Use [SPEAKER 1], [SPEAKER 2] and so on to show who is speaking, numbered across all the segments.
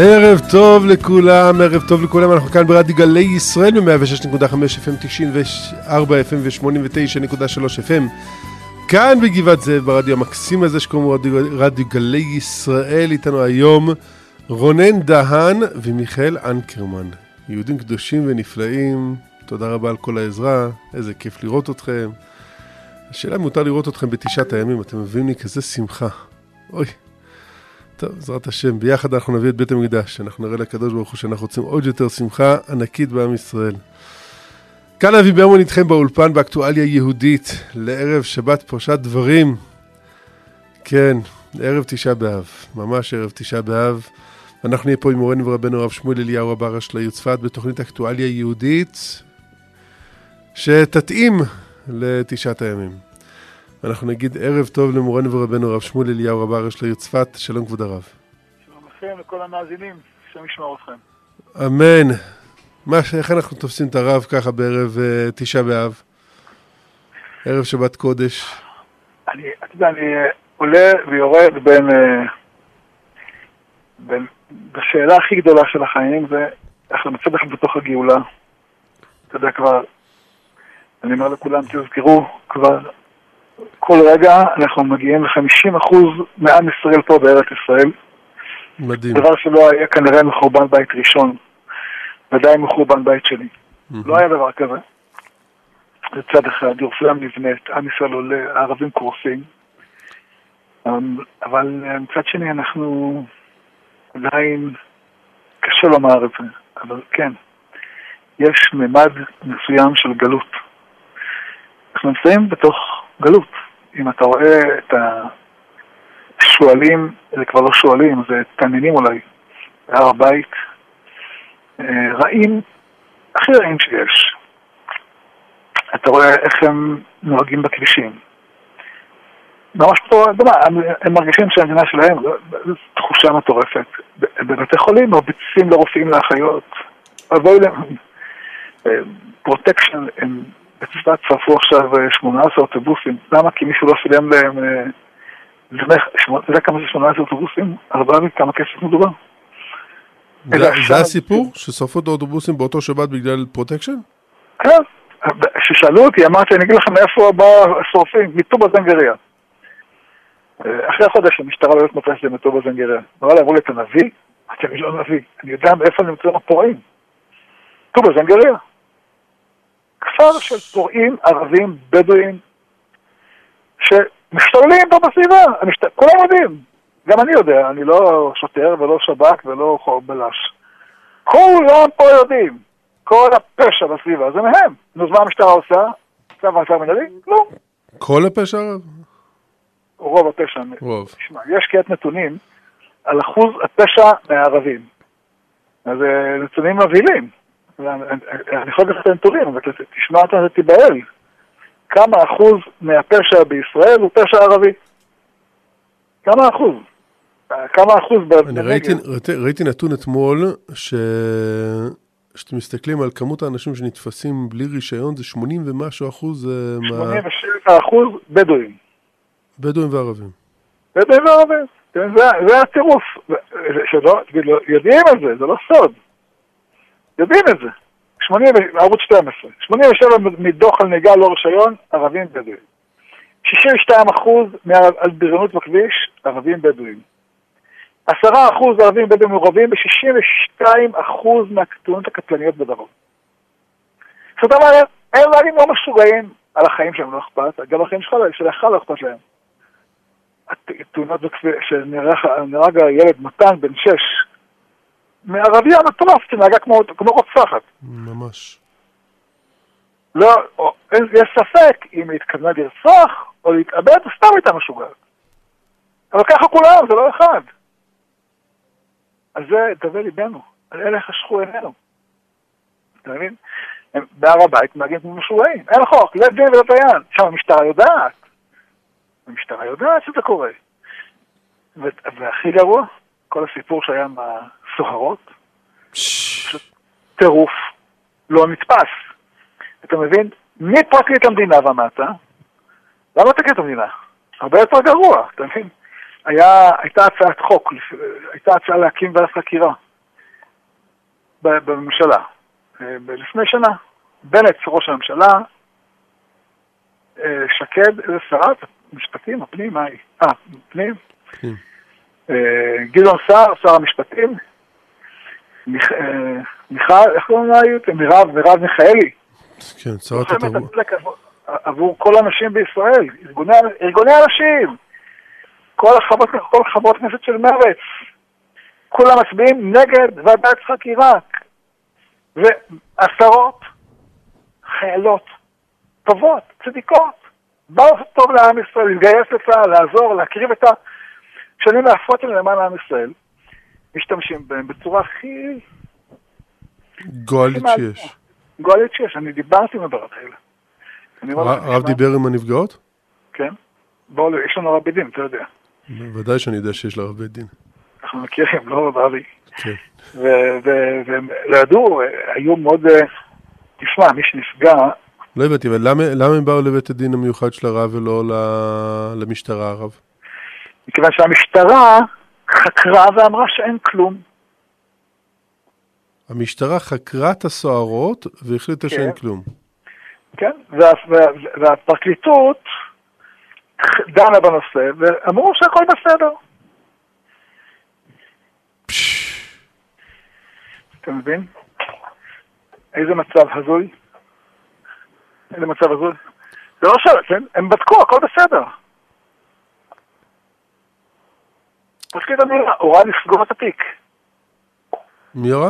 [SPEAKER 1] ערב טוב לכולם, ערב טוב לכולם, אנחנו כאן ברדיו גלי ישראל ב-106.5 FM, 94 FM ו-89.3 FM כאן בגבעת זאב ברדיו המקסים הזה שקוראים רדיו, רדיו גלי ישראל, איתנו היום רונן דהן ומיכאל אנקרמן, יהודים קדושים ונפלאים, תודה רבה על כל העזרה, איזה כיף לראות אתכם. השאלה אם מותר לראות אתכם בתשעת הימים, אתם מביאים לי כזה שמחה. אוי. טוב, בעזרת השם, ביחד אנחנו נביא את בית המקדש, אנחנו נראה לקדוש ברוך הוא שאנחנו רוצים עוד יותר שמחה ענקית בעם ישראל. כאן אבי ברמון איתכם באולפן באקטואליה יהודית, לערב שבת פרשת דברים. כן, ערב תשעה באב, ממש ערב תשעה באב. אנחנו נהיה פה עם מורנו ורבנו הרב שמואל אליהו הבר של העיר צפת בתוכנית אקטואליה יהודית שתתאים לתשעת הימים. אנחנו נגיד ערב טוב למורנו ורבנו הרב שמואל אליהו רבה הראש לעיר צפת, שלום כבוד הרב.
[SPEAKER 2] שלום לכם לכל המאזינים, השם ישמור אתכם.
[SPEAKER 1] אמן. מה, איך אנחנו תופסים את הרב ככה בערב uh, תשעה באב? ערב שבת קודש.
[SPEAKER 2] אני, אתה יודע, אני עולה ויורד בין, uh, בין, בשאלה הכי גדולה של החיים זה איך למצוא בכלל בתוך הגאולה. אתה יודע כבר, אני אומר לכולם, תזכרו, כבר כל רגע אנחנו מגיעים ל-50% מעם ישראל פה בארץ ישראל.
[SPEAKER 1] מדהים.
[SPEAKER 2] דבר שלא היה כנראה מחורבן בית ראשון, ודאי מחורבן בית שני. לא היה דבר כזה. לצד אחד, ירושלים נבנית, עם ישראל עולה, הערבים קורסים. אבל מצד שני אנחנו עדיין, קשה לומר את זה, אבל כן, יש ממד מסוים של גלות. אנחנו נמצאים בתוך גלות. אם אתה רואה את השועלים, זה כבר לא שועלים, זה תעניינים אולי, בהר הבית, אה, רעים, הכי רעים שיש. אתה רואה איך הם נוהגים בכבישים. ממש פה, אתה יודע, הם מרגישים שהמדינה שלהם, זו תחושה מטורפת. בבתי חולים מרביצים לרופאים, לאחיות, אבוי להם, פרוטקשן, הם בצפת שרפו עכשיו 18 אה, אוטובוסים. למה? כי מישהו לא שילם להם... אה, אתה יודע כמה זה 18 אוטובוסים? ארבעה כמה כסף מדובר?
[SPEAKER 1] זה הסיפור? ששרפו את האוטובוסים באותו שבת בגלל פרוטקשן?
[SPEAKER 2] כן. כששאלו אותי, אמרתי, אני אגיד לכם מאיפה שורפים, מטובה זנגריה. אה, אחרי החודש המשטרה לא יודעת מתי שזה מטובה זנגריה. נורא לי, אמרו לי, אתה נביא? אמרתי, אני לא נביא. אני יודע מאיפה נמצאים הפורעים. טובה זנגריה. כפר של פורעים ערבים בדואים שמשתוללים פה בסביבה, המשת... כולם יודעים, גם אני יודע, אני לא שוטר ולא שב"כ ולא בלש. כולם פה יודעים, כל הפשע בסביבה זה מהם. נו, אז מה המשטרה עושה? צו מעצר מנהלי? כלום.
[SPEAKER 1] כל הפשע?
[SPEAKER 2] רוב הפשע.
[SPEAKER 1] רוב.
[SPEAKER 2] תשמע, יש קהת נתונים על אחוז הפשע מהערבים. אז אה, נתונים מבהילים. אני יכול לקחת את הנתונים, אבל תשמע אותם ותיבהל. כמה אחוז מהפשע בישראל הוא פשע ערבי? כמה אחוז? כמה אחוז
[SPEAKER 1] אני ראיתי, ראיתי, ראיתי נתון אתמול, ש... שאתם מסתכלים על כמות האנשים שנתפסים בלי רישיון, זה 80 ומשהו אחוז
[SPEAKER 2] 87 מה... אחוז בדואים.
[SPEAKER 1] בדואים וערבים.
[SPEAKER 2] בדואים וערבים, זה, זה הטירוף. שלא, יודעים את זה, זה לא סוד. יודעים את זה. 80, ערוץ 12. 87 מדוח על נהיגה לא רישיון, ערבים בדואים. 62 אחוז על בריונות בכביש, ערבים בדואים. 10 אחוז ערבים בדואים מעורבים ב-62 אחוז מהתאונות הקטלניות בדרום. זאת אומרת, הם ערים לא משוגעים, על החיים שלהם לא אכפת, גם החיים שלך לא אכפת להם. התאונות שנהרג הילד מתן בן 6 מערבייה מטורף שנהגה כמו, כמו רוצחת.
[SPEAKER 1] ממש.
[SPEAKER 2] לא, או, יש ספק אם היא התכוונה לרצוח או להתאבד, סתם הייתה משוגעת. אבל ככה כולם, זה לא אחד. אז זה דווה ליבנו, על אלה חשכו עינינו. אתה מבין? הם בהר הבית נהגים כמו משוגעים, אין חוק, לא דין ולא דיין. שם המשטרה יודעת. המשטרה יודעת שזה קורה. והכי גרוע, כל הסיפור שהיה עם סוהרות, טירוף, לא נתפס. אתה מבין? מפרקליט המדינה ומטה, למה פרקליט המדינה? הרבה יותר גרוע, אתה מבין? היה, הייתה הצעת חוק, הייתה הצעה להקים ועדת חקירה בממשלה, אה, לפני שנה. בנט, ראש הממשלה, אה, שקד, איזה שרת? משפטים, הפנים, מה היא? אה, פנים?
[SPEAKER 1] פנים.
[SPEAKER 2] אה, גדעון סער, שר המשפטים. מיכ- אה, מיכל, איך קוראים לה? היו? מירב, מירב מיכאלי.
[SPEAKER 1] כן, שרת התרבות.
[SPEAKER 2] עבור- כל הנשים בישראל, ארגוני, ארגוני הנשים, כל החברות, כל חברות כנסת של מרצ, כולם מצביעים נגד ועדת חקירה, ועשרות חיילות טובות, צדיקות, באו לעשות טוב לעם ישראל, להתגייס לצה"ל, לעזור, להקריב את השנים שלהם למען עם ישראל, משתמשים בהם בצורה הכי
[SPEAKER 1] גועלית שיש.
[SPEAKER 2] גועלית שיש, אני דיברתי עם הדברות האלה.
[SPEAKER 1] הרב דיבר עם הנפגעות?
[SPEAKER 2] כן. בואו, יש לנו רבי דין, אתה יודע.
[SPEAKER 1] בוודאי שאני יודע שיש לה רב בית דין.
[SPEAKER 2] אנחנו מכירים, לא רבי.
[SPEAKER 1] כן.
[SPEAKER 2] והם לא ידעו, היו מאוד... אה, תשמע, מי שנפגע,
[SPEAKER 1] לא הבנתי, אבל למה הם באו לבית הדין המיוחד של הרב ולא למשטרה הרב?
[SPEAKER 2] מכיוון שהמשטרה חקרה ואמרה שאין כלום.
[SPEAKER 1] המשטרה חקרה את הסוהרות והחליטה
[SPEAKER 2] כן.
[SPEAKER 1] שאין כלום.
[SPEAKER 2] כן? וה, וה, והפרקליטות דנה בנושא, ואמרו שהכל בסדר. אתה מבין? איזה מצב הזוי? איזה מצב הזוי? זה לא שאלה, כן? הם בדקו, הכל בסדר. פרקליט המדינה הורה לסגור את התיק.
[SPEAKER 1] מי יורה?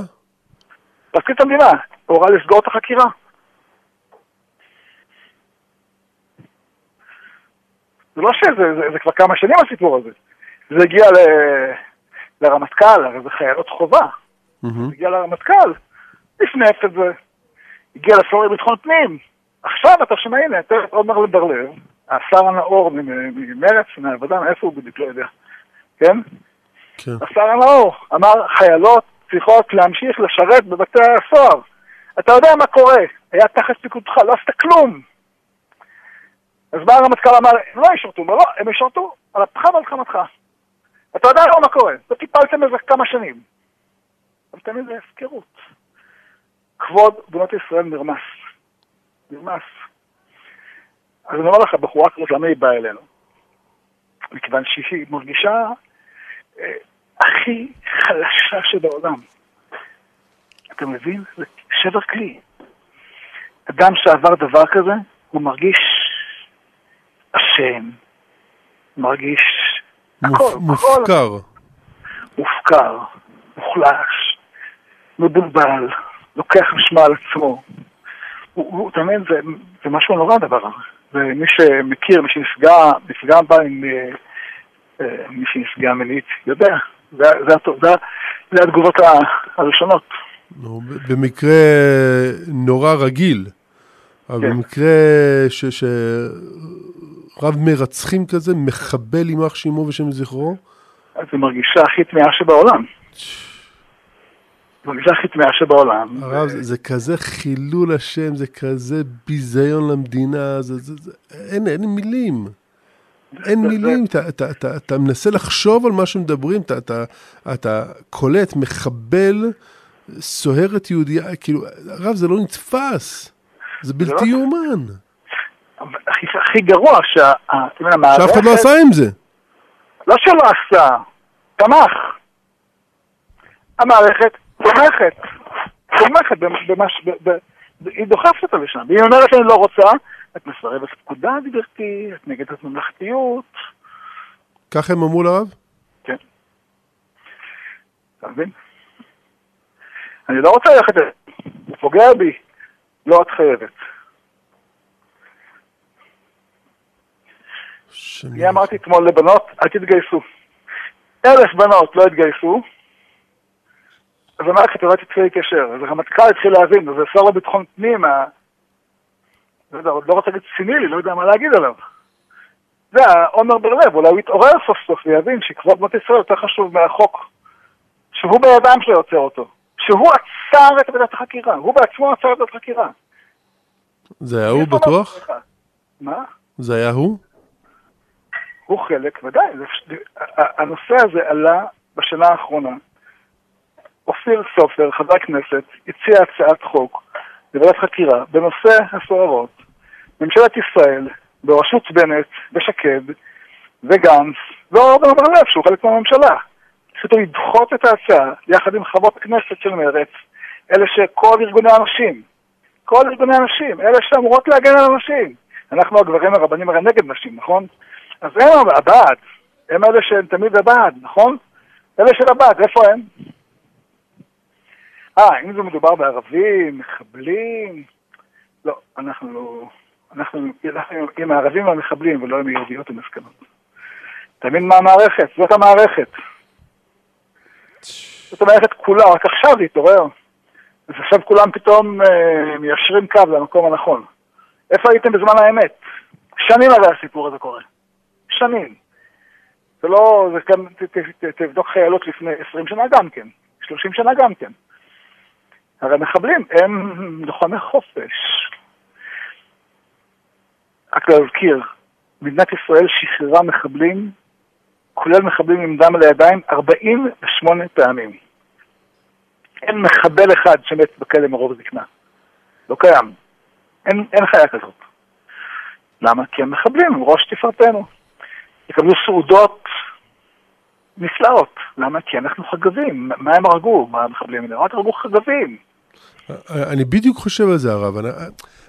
[SPEAKER 2] פרקליט המדינה הורה לסגור את החקירה. זה לא שזה, זה, זה כבר כמה שנים הסיפור הזה. זה הגיע ל, לרמטכ"ל, הרי זה חיילות חובה.
[SPEAKER 1] מהמם.
[SPEAKER 2] הגיע לרמטכ"ל, נפנף את זה. הגיע לשר לביטחון פנים. עכשיו אתה שומע, הנה, אתה עומר לבר-לב, השר הנאור ממ- ממרץ, מהעבודה, מאיפה הוא בדיוק, לא יודע. כן?
[SPEAKER 1] כן.
[SPEAKER 2] השר הנאור אמר, חיילות צריכות להמשיך לשרת בבתי הסוהר. אתה יודע מה קורה, היה תחת פיקודך, לא עשית כלום. אז בא הרמטכ"ל אמר, הם לא ישרתו, לא, הם ישרתו על אפך ועל חמתך. אתה יודע לא מה קורה, לא טיפלתם בזה כמה שנים. אבל תמיד זה הפקרות. כבוד בנות ישראל נרמס. נרמס. אז אני אומר לך, בחורה כזאת, למה היא באה אלינו? מכיוון שהיא מרגישה הכי חלשה שבעולם. אתה מבין? זה שבר כלי. אדם שעבר דבר כזה, הוא מרגיש אשם, מרגיש
[SPEAKER 1] מופ-
[SPEAKER 2] הכל, הכל.
[SPEAKER 1] מופקר.
[SPEAKER 2] מופקר, מוחלש, מבולבל, לוקח אשמה על עצמו. הוא, הוא, אתה מבין, זה, זה משהו נורא הדבר הזה. ומי שמכיר, מי שנפגע, נפגע בה עם אה, מי שנפגע מינית, יודע. זה, זה, זה, זה, התגובות הראשונות.
[SPEAKER 1] נו, במקרה נורא רגיל, אבל
[SPEAKER 2] כן.
[SPEAKER 1] במקרה ש- שרב מרצחים כזה, מחבל יימח שמו ושם זכרו,
[SPEAKER 2] אז היא מרגישה הכי תמיהה שבעולם. מרגישה הכי תמיהה שבעולם.
[SPEAKER 1] הרב, זה, זה כזה חילול השם, זה כזה ביזיון למדינה, זה, זה, זה, אין, אין מילים. אין מילים, אתה, אתה, אתה, אתה מנסה לחשוב על מה שמדברים, אתה, אתה, אתה קולט מחבל, סוהרת יהודייה, כאילו, הרב, זה לא נתפס. זה
[SPEAKER 2] לא-
[SPEAKER 1] בלתי יאומן.
[SPEAKER 2] הכי, הכי גרוע, שה,
[SPEAKER 1] שאף אחד לא עשה עם זה.
[SPEAKER 2] לא שלא עשה, תמך. המערכת תומכת, תומכת במה ש... היא דוחפת אותה לשם. והיא אומרת שאני לא רוצה, את מסרבת פקודה, גברתי, את נגד הממלכתיות.
[SPEAKER 1] ככה הם אמרו לרב?
[SPEAKER 2] כן. אתה מבין? אני לא רוצה ללכת, הוא פוגע בי. לא, את חייבת. אני אמרתי אתמול לבנות, אל תתגייסו. אלף בנות לא התגייסו, אז המערכת לא תתחיל להתיישר. אז הרמטכ"ל התחיל להבין, אז השר לביטחון פנים, לא יודע, לא רוצה להגיד ציני, לא יודע מה להגיד עליו. זה עומר בר-לב, אולי הוא יתעורר סוף סוף ויבין שכבוד בנות ישראל יותר חשוב מהחוק. שהוא בידיים שלו יוצר אותו. שהוא עצר את ועדת החקירה, הוא בעצמו עצר את ועדת החקירה.
[SPEAKER 1] זה היה הוא בטוח?
[SPEAKER 2] מה?
[SPEAKER 1] זה היה הוא?
[SPEAKER 2] הוא חלק, ודאי, זה, הנושא הזה עלה בשנה האחרונה. אופיר סופר, חבר כנסת, הציע הצעת חוק לוועדת חקירה בנושא הסוהרות. ממשלת ישראל, בראשות בנט ושקד וגנץ ואורבן בר-לב, שהוא חלק מהממשלה, החליטו לדחות את ההצעה יחד עם חברות הכנסת של מרצ, אלה שכל ארגוני הנשים, כל ארגוני הנשים, אלה שאמורות להגן על הנשים. אנחנו הגברים הרבנים הרי נגד נשים, נכון? אז הם הבעד, הם אלה שהם תמיד הבעד, נכון? אלה של הבעד, איפה הם? אה, אם זה מדובר בערבים, מחבלים, לא, אנחנו לא... אנחנו, אנחנו עם הערבים והמחבלים ולא עם היהודיות המסכנות. אתה מבין מה המערכת? זאת המערכת. זאת המערכת כולה, רק עכשיו זה התעורר. אז עכשיו כולם פתאום אה, מיישרים קו למקום הנכון. איפה הייתם בזמן האמת? שנים הרי הסיפור הזה קורה. שנים. זה לא, זה גם, ת, ת, ת, תבדוק חיילות לפני 20 שנה גם כן, 30 שנה גם כן. הרי מחבלים הם לוחמי חופש. רק להזכיר, מדינת ישראל שחררה מחבלים, כולל מחבלים עם דם על הידיים, 48 פעמים. אין מחבל אחד שמת בכלא מרוב זקנה. לא קיים. אין, אין חיה כזאת. למה? כי הם מחבלים, הם ראש תפארתנו. יקבלו סעודות נפלאות. למה? כי אנחנו חגבים. מה הם הרגו? מה המחבלים האלה? רק הרגו חגבים.
[SPEAKER 1] אני בדיוק חושב על זה, הרב. אני,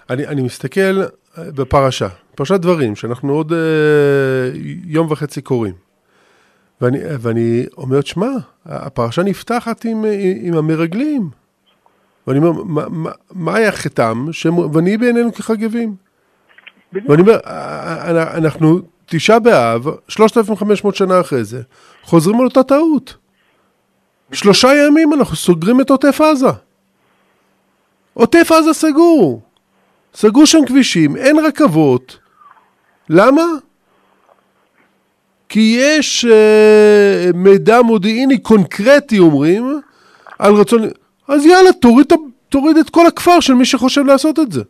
[SPEAKER 1] אני, אני מסתכל בפרשה, פרשת דברים, שאנחנו עוד אה, יום וחצי קוראים. ואני, ואני אומר, שמע, הפרשה נפתחת עם, עם המרגלים. ואני אומר, מה, מה, מה היה חטאם? ונהי בעינינו כחגבים. ואני אומר, אנחנו תשעה באב, 3,500 שנה אחרי זה, חוזרים על אותה טעות. שלושה ימים אנחנו סוגרים את עוטף עזה. עוטף עזה סגור. סגרו שם כבישים, אין רכבות. למה? כי יש אה, מידע מודיעיני קונקרטי, אומרים, על רצון... אז יאללה, תוריד, תוריד את כל הכפר של מי שחושב לעשות את זה.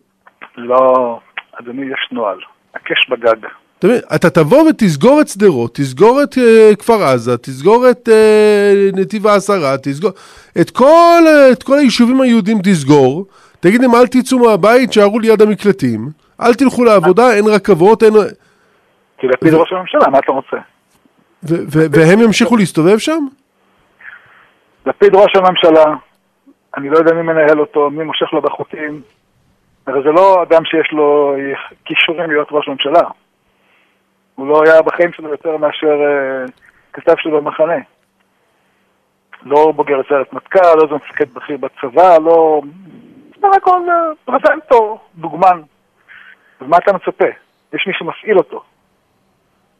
[SPEAKER 2] לא, אדוני, יש נוהל. הקש בגג.
[SPEAKER 1] אתה מבין, אתה תבוא ותסגור את שדרות, תסגור את uh, כפר עזה, תסגור את uh, נתיב העשרה, תסגור... את כל, uh, את כל היישובים היהודים תסגור, תגיד להם אל תצאו מהבית, שערו ליד המקלטים, אל תלכו לעבודה, אין רכבות, אין...
[SPEAKER 2] כי לפיד ראש הממשלה, מה אתה רוצה?
[SPEAKER 1] והם ימשיכו להסתובב שם?
[SPEAKER 2] לפיד ראש הממשלה, אני לא יודע מי מנהל אותו, מי מושך לו בחוטים, הרי זה לא אדם שיש לו כישורים להיות ראש ממשלה. הוא לא היה בחיים שלו יותר מאשר uh, כתב שלו במחנה. לא בוגר סיירת מטכ"ל, לא איזה מפקד בכיר בצבא, לא... בסך הכל פרזנטור, דוגמן. אז מה אתה מצפה? יש מי שמפעיל אותו.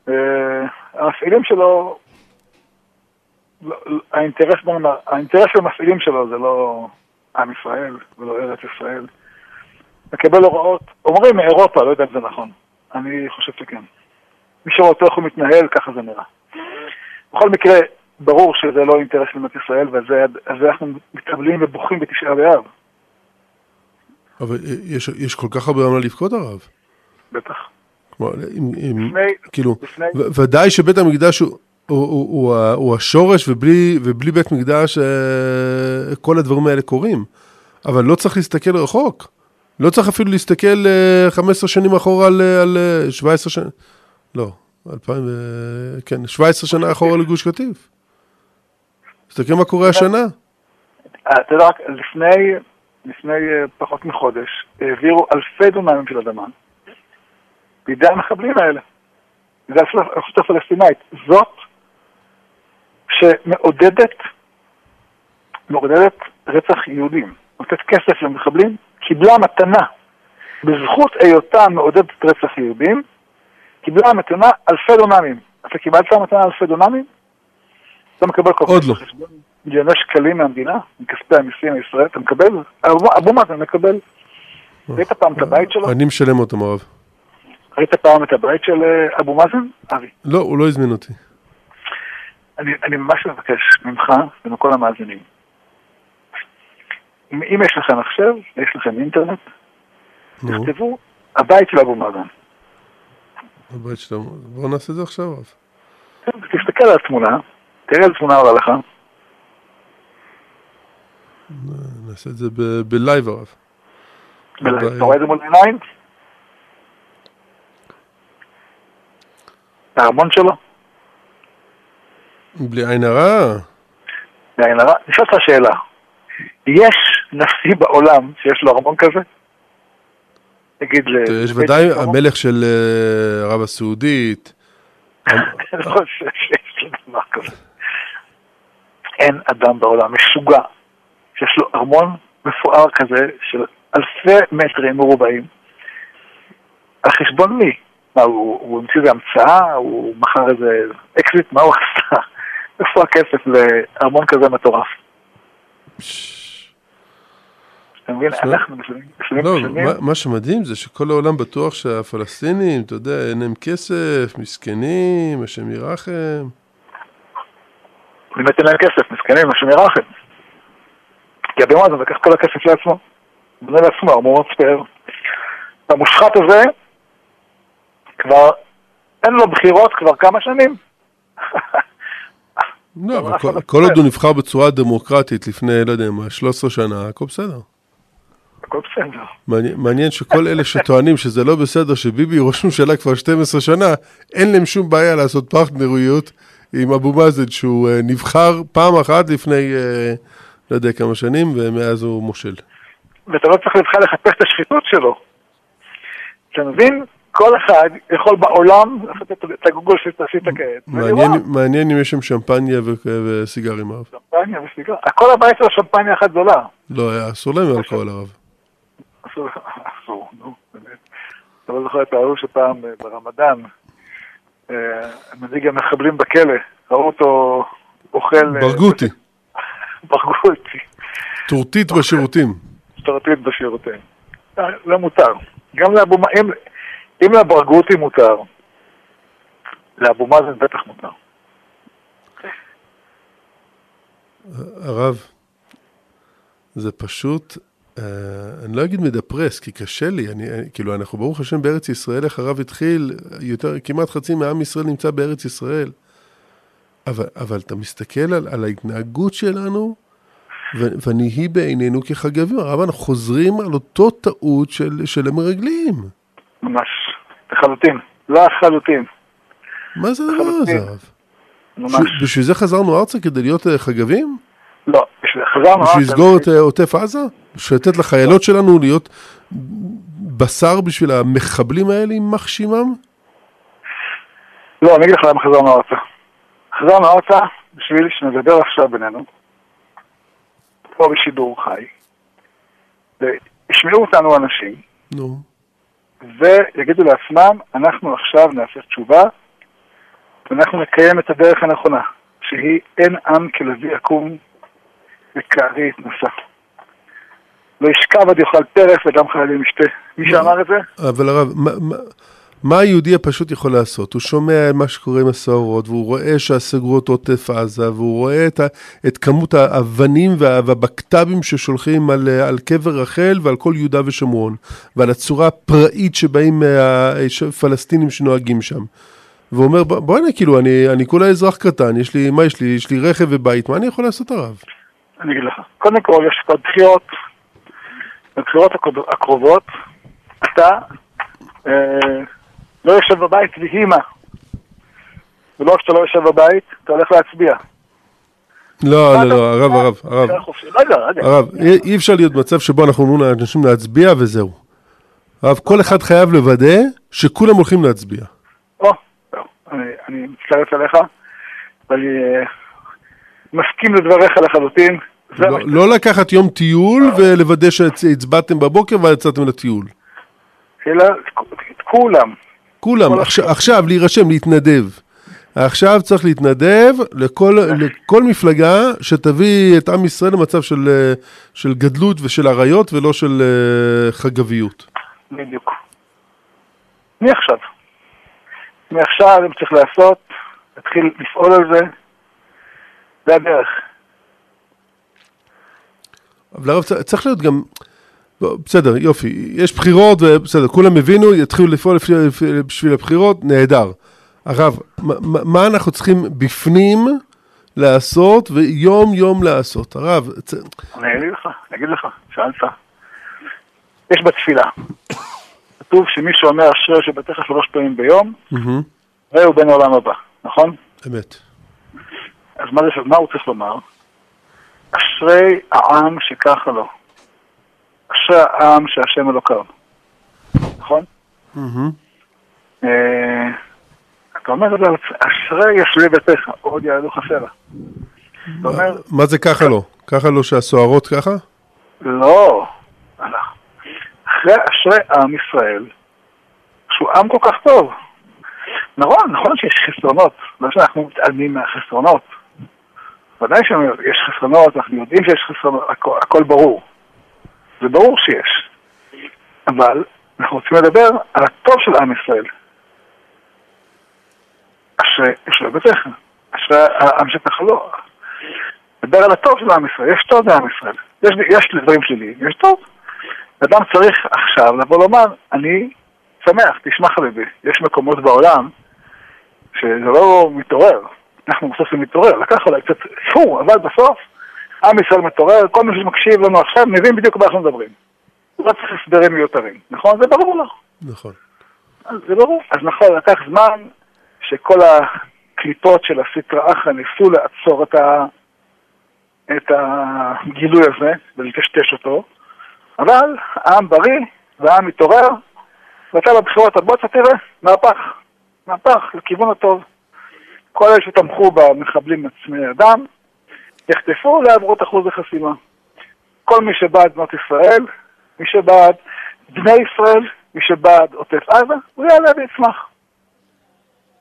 [SPEAKER 2] Uh, המפעילים שלו, לא, האינטרס, האינטרס של המפעילים שלו זה לא עם ישראל ולא ארץ ישראל. מקבל הוראות, אומרים מאירופה, לא יודע אם זה נכון. אני חושב שכן. מי שרואה איך הוא מתנהל, ככה זה נראה. בכל מקרה, ברור שזה לא אינטרס של מדינת ישראל, ועל זה אנחנו מתאבלים ובוכים בתשעה באב.
[SPEAKER 1] אבל יש, יש כל כך הרבה מה לבכות הרב.
[SPEAKER 2] בטח.
[SPEAKER 1] כלומר, עם, עם, לפני, כאילו, לפני... ו- ודאי שבית המקדש הוא, הוא, הוא, הוא, הוא השורש, ובלי, ובלי בית מקדש אה, כל הדברים האלה קורים. אבל לא צריך להסתכל רחוק. לא צריך אפילו להסתכל 15 אה, שנים אחורה על, אה, על 17 שנים. לא, 2000, כן, 17 שנה אחורה לגוש קטיף. תסתכל מה קורה השנה.
[SPEAKER 2] אתה יודע, לפני, לפני אה, פחות מחודש, העבירו אלפי דונמים של אדמה בידי המחבלים האלה, בידי הרשות הפלסטינאית. זאת שמעודדת, מעודדת רצח יהודים, נותנת כסף למחבלים, קיבלה מתנה בזכות היותה מעודדת רצח יהודים, קיבלה המתנה אלפי דונמים. אתה קיבלת מתנה אלפי דונמים? אתה מקבל כל
[SPEAKER 1] עוד לא.
[SPEAKER 2] מיליוני שקלים מהמדינה, מכספי המיסים הישראל, אתה מקבל? אבו מאזן מקבל. ראית פעם את הבית שלו?
[SPEAKER 1] אני משלם אותם, הרב.
[SPEAKER 2] ראית פעם את הבית של אה, אבו מאזן? אבי.
[SPEAKER 1] לא, הוא לא הזמין אותי.
[SPEAKER 2] אני, אני ממש מבקש ממך ומכל המאזינים. אם יש לכם מחשב, יש לכם אינטרנט, תכתבו הבית של אבו מאזן.
[SPEAKER 1] הבית שלו, בוא נעשה את זה עכשיו.
[SPEAKER 2] תסתכל על התמונה, תראה איזה תמונה עולה לך.
[SPEAKER 1] נעשה את זה בלייב הרב.
[SPEAKER 2] אתה רואה את זה מול עיניים? הארמון שלו?
[SPEAKER 1] בלי עין הרע?
[SPEAKER 2] בעין הרע. אני שואל אותך שאלה. יש נשיא בעולם שיש לו ארמון כזה? נגיד ל...
[SPEAKER 1] יש ודאי המלך של אה, ערב הסעודית.
[SPEAKER 2] לא חושב שיש לו דבר כזה. אין אדם בעולם משוגע שיש לו ארמון מפואר כזה של אלפי מטרים מרובעים. על חשבון מי? מה, הוא, הוא המציא איזה המצאה? הוא מכר איזה אקזיט? מה הוא עשה? איפה הכסף לארמון כזה מטורף? אתה מבין? אנחנו משלמים
[SPEAKER 1] לא, מה- שמדהים זה שכל העולם בטוח שהפלסטינים, אתה יודע, אין להם כסף, מסכנים, השם ירחם.
[SPEAKER 2] באמת אין להם כסף, מסכנים, השם ירחם. כי אבו מאזן לקח כל הכסף לעצמו. בונה לעצמו, ארמון ספייר. המושחת הזה, כבר אין לו בחירות כבר כמה שנים.
[SPEAKER 1] לא, אבל כל-. עוד הוא נבחר בצורה דמוקרטית לפני, לא יודע מה, 13 שנה, הכל בסדר.
[SPEAKER 2] הכל בסדר.
[SPEAKER 1] מעניין- מעניין שכל אלה שטוענים שזה לא בסדר שביבי ראש ממשלה כבר 12 שנה, אין להם שום בעיה לעשות פרטנריות עם אבו מאזן, שהוא אה, נבחר פעם אחת לפני אה, לא יודע כמה שנים, ומאז הוא מושל.
[SPEAKER 2] ואתה לא צריך בכלל לחפש את השחיתות שלו. אתה מבין? כל אחד יכול בעולם לעשות את- הגוגל שאתה עשית כעת.
[SPEAKER 1] מעניין, מעניין אם יש שם שמפניה וסיגרים הרב.
[SPEAKER 2] שמפניה וסיגר. הכל הבית שלו שמפניה אחת גדולה.
[SPEAKER 1] לא, אסור להם אלכוהול הרב.
[SPEAKER 2] אסור, נו, באמת. אתה לא זוכר את ההוא שפעם אה, ברמדאן, אה, מנהיג המחבלים בכלא, ראו אותו אוכל... אה,
[SPEAKER 1] ברגותי,
[SPEAKER 2] ברגותי,
[SPEAKER 1] טורטית בשירותים.
[SPEAKER 2] סטרטית בשירותים. לא מותר. גם לאבו מאזן, אם- לברגותי מותר, לאבו מאזן בטח מותר.
[SPEAKER 1] הרב, זה פשוט, אני לא אגיד מדפרס, כי קשה לי, אני, אני- כאילו, אנחנו ברוך השם בארץ ישראל, איך הרב התחיל, יותר, כמעט חצי מעם ישראל נמצא בארץ ישראל. אבל, אבל אתה מסתכל על, על ההתנהגות שלנו, ו- ונהי בעינינו כחגבים. הרב, אנחנו חוזרים על אותו טעות של, של המרגלים.
[SPEAKER 2] ממש, לחלוטין. לחלוטין.
[SPEAKER 1] מה זה הדבר הזה. הרב?
[SPEAKER 2] ממש.
[SPEAKER 1] ש- בשביל זה חזרנו ארצה כדי להיות אה, חגבים?
[SPEAKER 2] לא, בשביל- חזרנו...
[SPEAKER 1] בשביל
[SPEAKER 2] ארצה,
[SPEAKER 1] לסגור את אה, עוטף עזה? לתת לחיילות שלנו להיות בשר בשביל המחבלים האלה, יימח שמם?
[SPEAKER 2] לא, אני אגיד לך למה חזרנו ארצה. חזרנו ארצה בשביל שנדבר עכשיו בינינו, פה בשידור חי, וישמעו אותנו אנשים,
[SPEAKER 1] נו.
[SPEAKER 2] ויגידו לעצמם, אנחנו עכשיו נעשה תשובה, ואנחנו נקיים את הדרך הנכונה, שהיא אין עם כלביא יקום וכארי יתנשא. לא ישכב עד יאכל טרף ודם חיילים ישתה. מי שאמר את זה?
[SPEAKER 1] אבל הרב, מה- מה- מה היהודי הפשוט יכול לעשות? הוא שומע מה שקורה עם הסוהרות, והוא רואה שסגרו את עוטף עזה, והוא רואה את, ה, את כמות האבנים וה- והבקת"בים ששולחים על, על קבר רחל ועל כל יהודה ושומרון, ועל הצורה הפראית שבאים הפלסטינים שנוהגים שם. והוא אומר, "בוא- בוא'נה, כאילו, אני, אני כולה אזרח קטן, יש לי, מה יש לי? יש לי רכב ובית, מה אני יכול לעשות הרב?
[SPEAKER 2] אני אגיד לך. קודם כל, יש כבר בחירות. בבחירות הקרובות, אתה אה, לא יושב בבית ויהי מה. ולא רק שאתה לא יושב בבית, אתה הולך להצביע.
[SPEAKER 1] לא, לא, לא, הרב, הרב, הרב. הרב, אי, אפשר להיות מצב שבו אנחנו אומרים לאנשים להצביע וזהו. הרב, כל אחד חייב לוודא שכולם הולכים להצביע.
[SPEAKER 2] או, אני מצטרף אליך, ואני אה, מסכים לדבריך לחלוטין.
[SPEAKER 1] לא, לא לקחת יום טיול ולוודא שהצבעתם בבוקר ויצאתם לטיול.
[SPEAKER 2] אלא כולם.
[SPEAKER 1] כולם, עכשיו, עכשיו להירשם, להתנדב. עכשיו צריך להתנדב לכל, לכל מפלגה שתביא את עם ישראל למצב של, אה, של גדלות ושל אריות ולא של אה, חגביות.
[SPEAKER 2] בדיוק. מעכשיו. מעכשיו, אם צריך לעשות, להתחיל לפעול על זה, זה הדרך.
[SPEAKER 1] אבל הרב, צריך להיות גם, לא, בסדר, יופי, יש בחירות ובסדר, כולם הבינו, יתחילו לפעול לפי, לפי, בשביל הבחירות, נהדר. הרב, מה, מה- אנחנו צריכים בפנים לעשות ויום יום לעשות. הרב, צ-
[SPEAKER 2] אני אגיד לך, אני אגיד לך, שאלת. יש בתפילה. כתוב שמי שאומר אשרי שבתך שלוש פעמים ביום, ראה הוא בן העולם הבא, נכון?
[SPEAKER 1] אמת.
[SPEAKER 2] אז מה, זה, מה הוא צריך לומר? אשרי העם שככה לו. אשרי העם שהשם אלוקיו. נכון? אה, אתה אומר את זה, אשרי ישבי ביתך, עוד יעלו חסרה. אומר,
[SPEAKER 1] מה זה ככה לא? ככה לא שהסוהרות ככה?
[SPEAKER 2] לא. אחרי אשרי עם ישראל, שהוא עם כל כך טוב. נכון, נכון שיש חסרונות, לא שאנחנו מתעלמים מהחסרונות. ודאי שיש חסרונות, אנחנו יודעים שיש חסרונות, הכל, הכל ברור. זה ברור שיש. אבל אנחנו רוצים לדבר על הטוב של עם ישראל. אשרי ביתך, אשרי העם לא. לדבר על הטוב של עם ישראל, יש טוב לעם ישראל. יש, יש דברים שליליים, יש טוב. אדם צריך עכשיו לבוא לומר, אני שמח, תשמע חביבי, יש מקומות בעולם שזה לא מתעורר, אנחנו בסוף זה מתעורר, לקח אולי קצת פור, אבל בסוף עם ישראל מתעורר, כל מי שמקשיב לנו עכשיו מבין בדיוק מה אנחנו מדברים. הוא לא צריך הסברים מיותרים, נכון? זה ברור לו.
[SPEAKER 1] נכון.
[SPEAKER 2] אז זה ברור. אז נכון, לקח זמן שכל הקליפות של הסטרא אחרא ניסו לעצור את, ה... את הגילוי הזה ולטשטש אותו, אבל העם בריא והעם מתעורר, ואתה בבחירות הבאות תראה, מהפך, מהפך לכיוון הטוב. כל אלה שתמכו במחבלים עצמי אדם, יחטפו, יעברו את אחוז החסימה. כל מי שבעד בנות ישראל, מי שבעד בני ישראל, מי שבעד עוטף עזה, הוא יעלה ויצמח.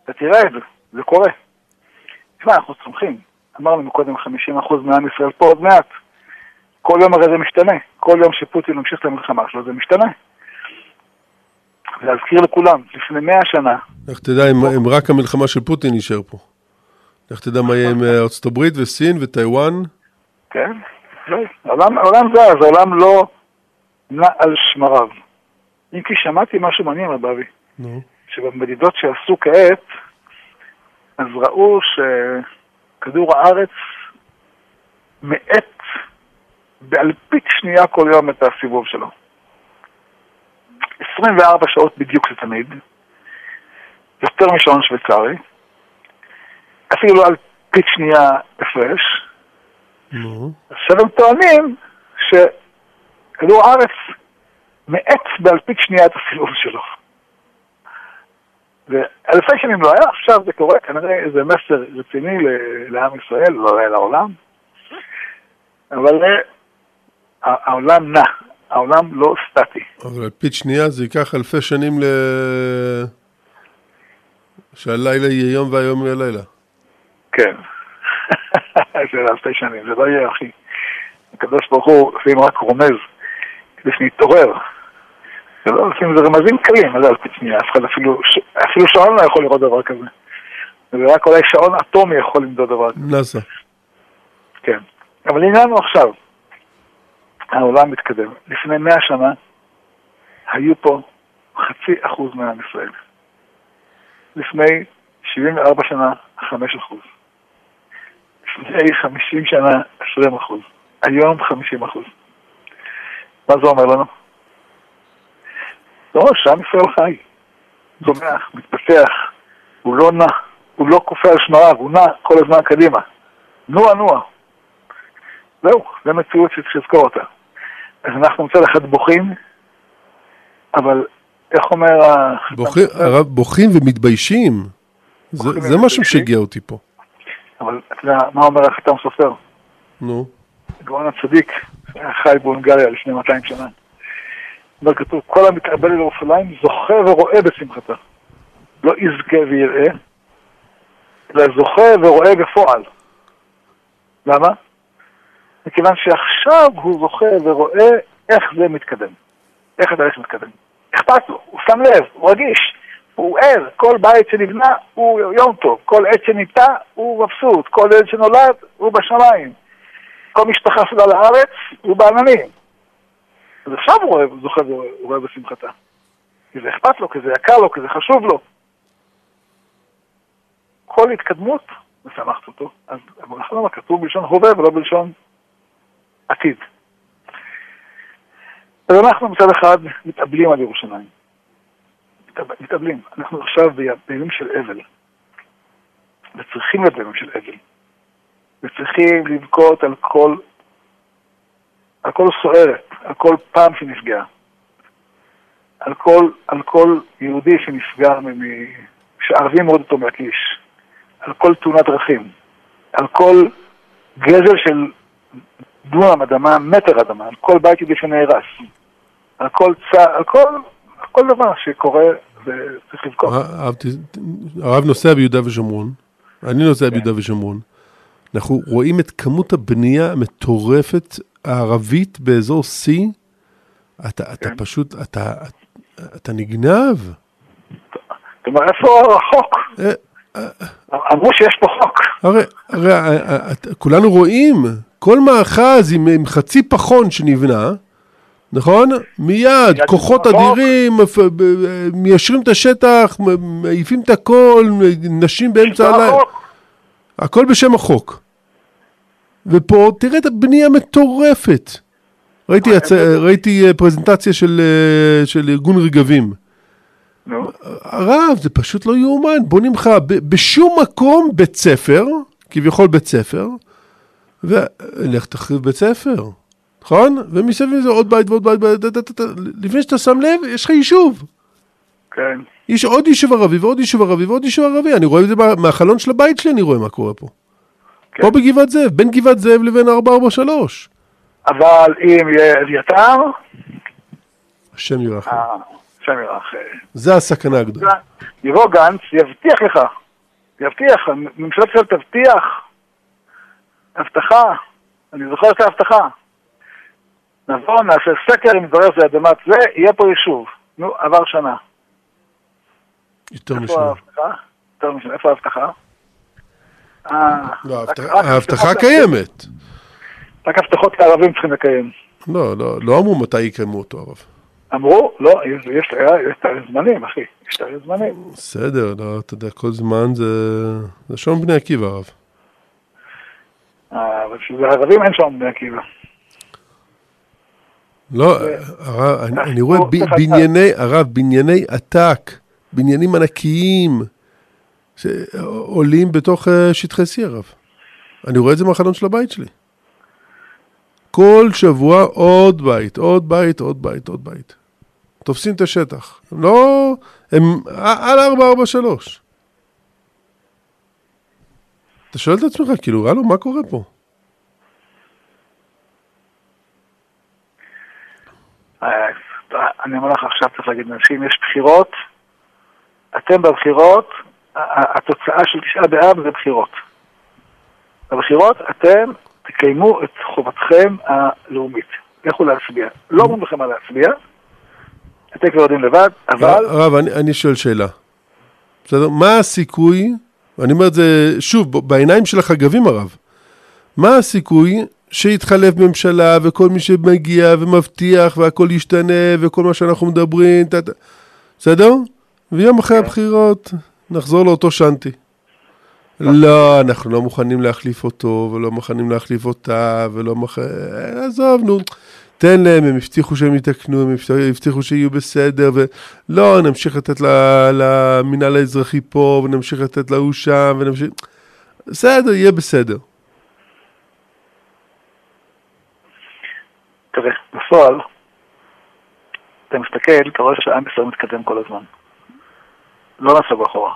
[SPEAKER 2] אתה תראה את זה, זה קורה. תשמע, אנחנו צומחים. אמרנו מקודם 50% מעם ישראל פה עוד מעט. כל יום הרי זה משתנה. כל יום שפוטין ממשיך את המלחמה שלו זה משתנה. להזכיר לכולם, לפני 100 שנה,
[SPEAKER 1] איך תדע אם, אם רק המלחמה של פוטין יישאר פה? איך תדע מה יהיה עם אה, ארצות הברית וסין וטיוואן?
[SPEAKER 2] כן? העולם, זז, העולם לא נע על שמריו. אם כי שמעתי משהו מעניין, רב אבי,
[SPEAKER 1] נו.
[SPEAKER 2] שבמדידות שעשו כעת, אז ראו שכדור הארץ מאט באלפית שנייה כל יום את הסיבוב שלו. 24 שעות בדיוק זה תמיד, יותר משעון שוויצרי, אפילו לא אלפית שנייה הפרש,
[SPEAKER 1] נו.
[SPEAKER 2] עכשיו הם טוענים שכדור הארץ מאט באלפית שנייה את הסיבוב שלו. ואלפי שנים לא היה, עכשיו זה קורה, כנראה זה מסר רציני לעם ישראל, לא לעולם, אבל אה, העולם נע, העולם לא סטטי.
[SPEAKER 1] אבל על פית שנייה זה ייקח אלפי שנים ל... שהלילה יהיה יום והיום יהיה לילה.
[SPEAKER 2] כן. זה אלפי שנים, זה לא יהיה, אחי. הקדוש ברוך הוא לפעמים רק רומז, כדי שנתעורר. זה לא, לפעמים זה רמזים קלים, מה זה אלפי שנייה? אף אחד אפילו, אפילו שעון לא יכול לראות דבר כזה. זה רק אולי שעון אטומי יכול למדוד דבר כזה.
[SPEAKER 1] נאסא.
[SPEAKER 2] כן. אבל העניין הוא עכשיו, העולם מתקדם. לפני מאה שנה היו פה חצי אחוז מעם ישראל. לפני 74 שנה, חמש אחוז. לפני 50 שנה, 20 אחוז. היום 50 אחוז. מה זה אומר לנו? זה אומר שעם ישראל חי, צומח, מתפתח, הוא לא נע, הוא לא כופה על שמריו, הוא נע כל הזמן קדימה. נוע נוע. זהו, זו מציאות שצריך לזכור אותה. אז אנחנו מצד אחד בוכים, אבל איך אומר ה...
[SPEAKER 1] בוכים, ומתביישים. זה, משהו? שהגיע אותי פה.
[SPEAKER 2] אבל אתה יודע, מה אומר החתם סופר?
[SPEAKER 1] נו.
[SPEAKER 2] גאון הצדיק, חי בהונגריה לפני 200 שנה. אומר כתוב, כל המתאבל אל ירושלים זוכה ורואה בשמחתה. לא יזכה ויראה, אלא זוכה ורואה בפועל. למה? מכיוון שעכשיו הוא זוכה ורואה איך זה מתקדם. איך התהליך מתקדם. אכפת לו, הוא שם לב, הוא רגיש, הוא ער, כל בית שנבנה הוא יום טוב, כל עת שניטע הוא מבסוט, כל ילד שנולד הוא בשמיים. כל משפחה שלה לארץ, הוא בעננים. אז עכשיו הוא רואה, הוא זוכה והוא רואה בשמחתה. כי זה אכפת לו, כי זה יקר לו, כי זה חשוב לו. כל התקדמות ושמחת אותו, אז הברכה למה כתוב בלשון הווה ולא בלשון עתיד. אז אנחנו מצד אחד מתאבלים על ירושלים. מתאבלים. אנחנו עכשיו בימים של אבל. וצריכים להיות בימים של אבל. וצריכים לבכות על כל, על כל סוערת, על כל פעם שנפגעה. על כל, על כל יהודי שנפגע, שערבים מאוד אותו מהכיש. על כל תאונת דרכים. על כל גזל של דונם אדמה, מטר אדמה, על כל בית יהודי שנהרס. על כל צער, על כל, על כל דבר שקורה וצריך לבכות.
[SPEAKER 1] הרב נוסע ביהודה ושומרון, אני נוסע כן. ביהודה ושומרון. אנחנו רואים את כמות הבנייה המטורפת הערבית באזור C. אתה, כן. אתה פשוט, אתה, אתה נגנב.
[SPEAKER 2] אומרת, איפה הרחוק? אה, אה. אמרו שיש פה חוק.
[SPEAKER 1] הרי, הרי אה, כולנו רואים, כל מאחז עם, עם חצי פחון שנבנה, נכון? מיד, כוחות אדירים, מיישרים את השטח, מעיפים את הכל, נשים באמצע הלילה. הכל בשם החוק. ופה, תראה את הבנייה מטורפת. ראיתי, הצ... ראיתי אה, פרזנטציה של, אה, של ארגון רגבים. הרב, זה פשוט לא יאומן. בונים לך בשום מקום בית ספר, כביכול בית ספר, ולך תחריב בית ספר. נכון? ומסביב זה עוד בית ועוד בית, לפני שאתה שם לב, יש לך יישוב.
[SPEAKER 2] כן.
[SPEAKER 1] יש עוד יישוב ערבי ועוד יישוב ערבי ועוד יישוב ערבי, אני רואה את זה מהחלון של הבית שלי, אני רואה מה קורה פה. כן. פה בגבעת זאב, בין גבעת זאב לבין 443.
[SPEAKER 2] אבל אם יהיה אביתר...
[SPEAKER 1] השם ירחם. אה,
[SPEAKER 2] השם ירחם.
[SPEAKER 1] זה הסכנה הגדולה.
[SPEAKER 2] יבוא גנץ, יבטיח לך, יבטיח, ממשלת ישראל תבטיח הבטחה, אני זוכר את ההבטחה. נבוא, נעשה סקר, אם נתברר שזה אדמת זה, יהיה פה יישוב. נו, עבר שנה.
[SPEAKER 1] יותר משנה.
[SPEAKER 2] איפה ההבטחה?
[SPEAKER 1] אה, לא, ההבטחה קיימת.
[SPEAKER 2] רק הבטחות לערבים צריכים לקיים.
[SPEAKER 1] לא, לא, לא אמרו מתי יקיימו אותו, הרב.
[SPEAKER 2] אמרו, לא, יש תאריך זמנים, אחי, יש תאריך זמנים.
[SPEAKER 1] בסדר, לא, אתה יודע, כל זמן זה... זה שעון בני עקיבא, הרב.
[SPEAKER 2] אה, אבל כשזה ערבים אין שעון בני עקיבא.
[SPEAKER 1] לא, הרב, אני רואה בנייני, הרב, בנייני עתק, בניינים ענקיים, שעולים בתוך אה, שטחי C, הרב. אני רואה את זה מהחלון של הבית שלי. כל שבוע עוד בית, עוד בית, עוד בית, עוד בית. תופסים את השטח. לא, הם על 443. אתה שואל את עצמך, כאילו, הלו, מה קורה פה?
[SPEAKER 2] אני אומר לך, עכשיו צריך להגיד לאנשים, יש בחירות, אתם בבחירות, התוצאה של תשעה באב זה בחירות. בבחירות אתם תקיימו את חובתכם הלאומית. לכו להצביע. לא אומרים לכם מה להצביע, אתם כבר יודעים לבד, אבל...
[SPEAKER 1] הרב, אני, אני שואל שאלה. בסדר? מה הסיכוי, אני אומר את זה שוב, בעיניים של החגבים הרב, מה הסיכוי שיתחלף ממשלה וכל מי שמגיע ומבטיח והכל ישתנה וכל מה שאנחנו מדברים. בסדר? ויום אחרי כן. הבחירות נחזור לאותו שנטי. לא, אנחנו לא מוכנים להחליף אותו, ולא מוכנים להחליף אותה, ולא מוכנים... עזוב, נו. תן להם, הם הבטיחו שהם יתקנו, הם הבטיחו שיהיו בסדר, ולא, נמשיך לתת למינהל האזרחי פה, ונמשיך לתת להוא שם, ונמשיך... בסדר, יהיה בסדר.
[SPEAKER 2] תראה, בפועל, אתה מסתכל, אתה רואה שהעם ישראל מתקדם כל הזמן. לא נסוג אחורה.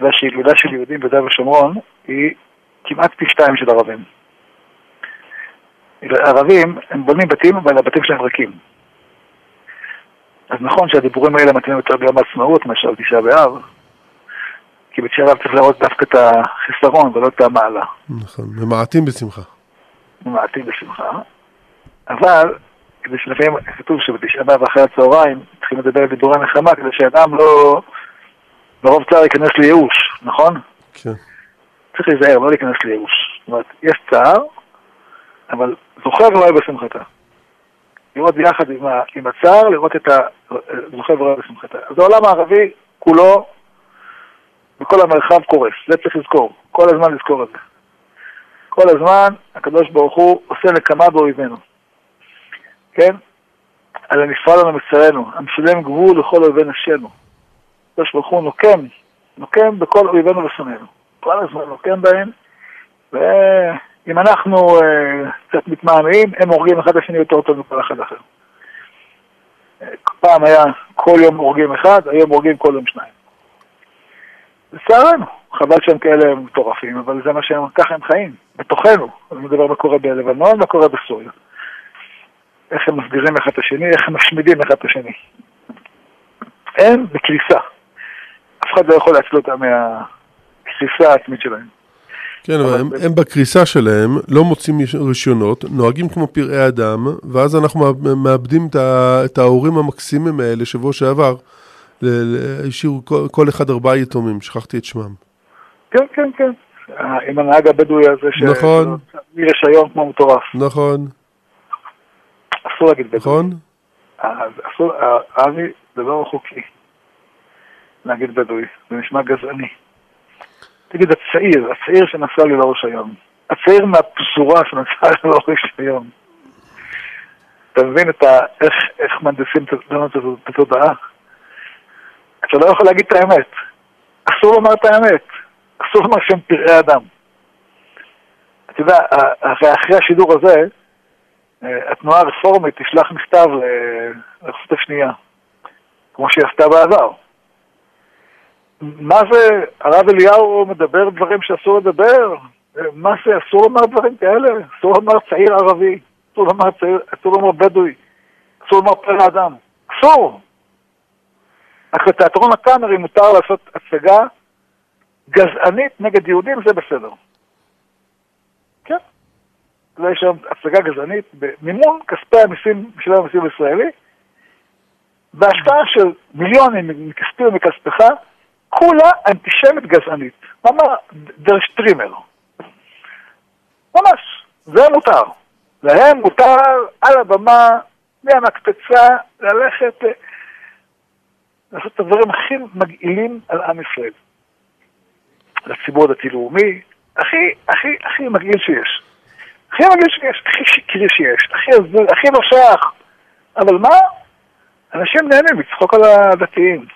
[SPEAKER 2] והשילודה של יהודים ביהודה ושומרון היא כמעט פי שתיים של ערבים. ערבים, הם בונים בתים, אבל הבתים שלהם ריקים. אז נכון שהדיבורים האלה מתאימים יותר ביום העצמאות מאשר תשעה באב, כי בתשעה באב צריך לראות דווקא את החיסרון ולא את המעלה.
[SPEAKER 1] נכון, ממעטים בשמחה.
[SPEAKER 2] ממעטים בשמחה, אבל כדי שלפעמים כתוב שבתשעה באב אחרי הצהריים צריכים לדבר על דיבורי מלחמה כדי שאדם לא... מרוב צער ייכנס לייאוש, נכון?
[SPEAKER 1] כן.
[SPEAKER 2] צריך להיזהר, לא להיכנס לייאוש. זאת אומרת, יש צער, אבל זוכר ורואה בשמחתה. לראות ביחד עם, ה, עם הצער, לראות את הזוכר ורואה בשמחתה. אז העולם הערבי כולו, בכל המרחב קורס, זה צריך לזכור. כל הזמן לזכור את זה. כל הזמן הקדוש ברוך הוא עושה נקמה באויבינו. כן? על הנפרד לנו מצרינו, המשלם גבול לכל אויבי נפשנו. הקדוש ברוך הוא נוקם, נוקם בכל אויבינו ושונאינו. כל הזמן נוקם בהם, ואם אנחנו אה, קצת מתמהמהים, הם הורגים אחד את השני יותר טוב מכל אחד אחר. פעם היה כל יום הורגים אחד, היום הורגים כל יום שניים. לצערנו, חבל שהם כאלה מטורפים, אבל זה מה שהם, ככה הם חיים, בתוכנו. אני מדבר מה קורה בלבנון, מה קורה בסוריה. איך הם מסבירים אחד את השני, איך הם משמידים אחד את השני. הם בקריסה. אף אחד לא יכול להציל אותם מהקריסה העצמית שלהם.
[SPEAKER 1] כן, אבל הם, הם בקריסה שלהם, לא מוצאים רישיונות, נוהגים כמו פראי אדם, ואז אנחנו מאבדים את ההורים המקסימים האלה, שבוע שעבר, השאירו כל, כל אחד ארבעה יתומים, שכחתי את שמם.
[SPEAKER 2] כן, כן, כן. עם הנהג הבדואי הזה,
[SPEAKER 1] נכון.
[SPEAKER 2] יש היום כמו מטורף.
[SPEAKER 1] נכון.
[SPEAKER 2] אסור להגיד בדואי.
[SPEAKER 1] נכון.
[SPEAKER 2] אסור, אבי, זה לא חוקי להגיד בדואי, זה נשמע גזעני. תגיד, הצעיר, הצעיר שנסע לי לראש היום, הצעיר מהפזורה שנסע לי לראש היום, אתה מבין את ה... איך, איך מנדסים את התודעה? אתה לא יכול להגיד את האמת. אסור לומר את האמת. אסור לומר שהם פראי אדם. אתה יודע, אחרי השידור הזה, אה, התנועה הרפורמית תשלח מכתב לרשות השנייה, כמו שהיא עשתה בעבר. מה זה, הרב אליהו מדבר דברים שאסור לדבר? מה זה, אסור לומר דברים כאלה? אסור לומר צעיר ערבי, אסור לומר צעיר, אסור לומר בדואי, אסור לומר פרא אדם. אסור. רק לתיאטרון הקאמרי מותר לעשות הצגה גזענית נגד יהודים, זה בסדר. כן. יש שם הצגה גזענית במימון כספי המיסים, משלם המיסים הישראלי, בהשקעה של מיליונים מכספי ומכספך, כולה אנטישמית גזענית. ממש דר שטרימר. ממש, זה מותר. להם מותר על הבמה, מהמקפצה, ללכת, לעשות את הדברים הכי מגעילים על עם ישראל. לציבור הדתי-לאומי, הכי, הכי, הכי מגעיל שיש. הכי מגעיל שיש, הכי שקרי שיש, הכי הזוי, הכי נושך. אבל מה? אנשים נהנים לצחוק על הדתיים.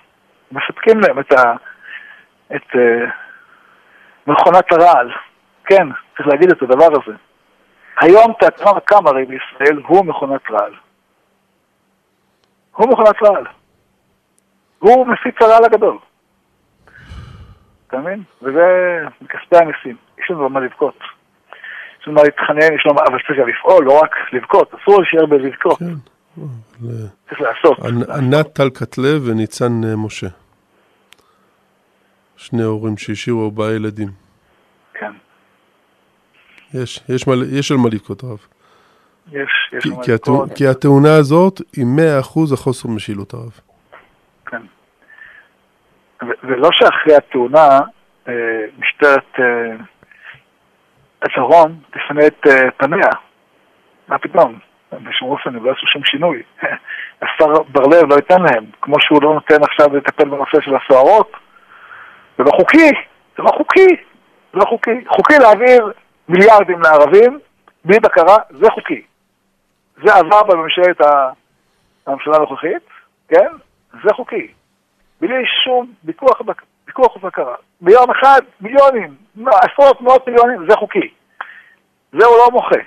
[SPEAKER 2] מספקים להם את, ה, את uh, מכונת הרעל. כן, צריך להגיד את הדבר הזה. היום תיאטרון הקאמרי בישראל הוא מכונת רעל. הוא מכונת רעל. הוא מפיץ הרעל הגדול. אתה מבין? וזה מכספי המיסים. יש לנו מה לבכות. לנו מה להתחנן, יש מה, אבל צריך לפעול, לא רק לבכות. אסור להישאר בלבכות. כן. צריך לעשות.
[SPEAKER 1] ענת טל כתלב וניצן אה, משה. שני הורים שהשאירו ארבעה ילדים.
[SPEAKER 2] כן.
[SPEAKER 1] יש, יש, מה, יש על מה לבכות רב.
[SPEAKER 2] יש, יש
[SPEAKER 1] על מה לבכות. כי התאונה הזאת היא מאה אחוז החוסר משילות הרב.
[SPEAKER 2] כן. ולא שאחרי התאונה אה, משטרת הדרום תפנה את אה, פניה. מה פתאום? בשום אופן הם לא עשו שום שינוי. השר בר-לב לא ייתן להם, כמו שהוא לא נותן עכשיו לטפל בנושא של הסוהרות. זה לא חוקי, זה לא חוקי, זה לא חוקי. חוקי להעביר מיליארדים לערבים בלי בקרה, זה חוקי. זה עבר בממשלת הממשלה הנוכחית, כן? זה חוקי. בלי שום ויכוח, ויכוח ובקרה. ביום אחד מיליונים, עשרות מאות מיליונים, זה חוקי. זה הוא לא מוחה.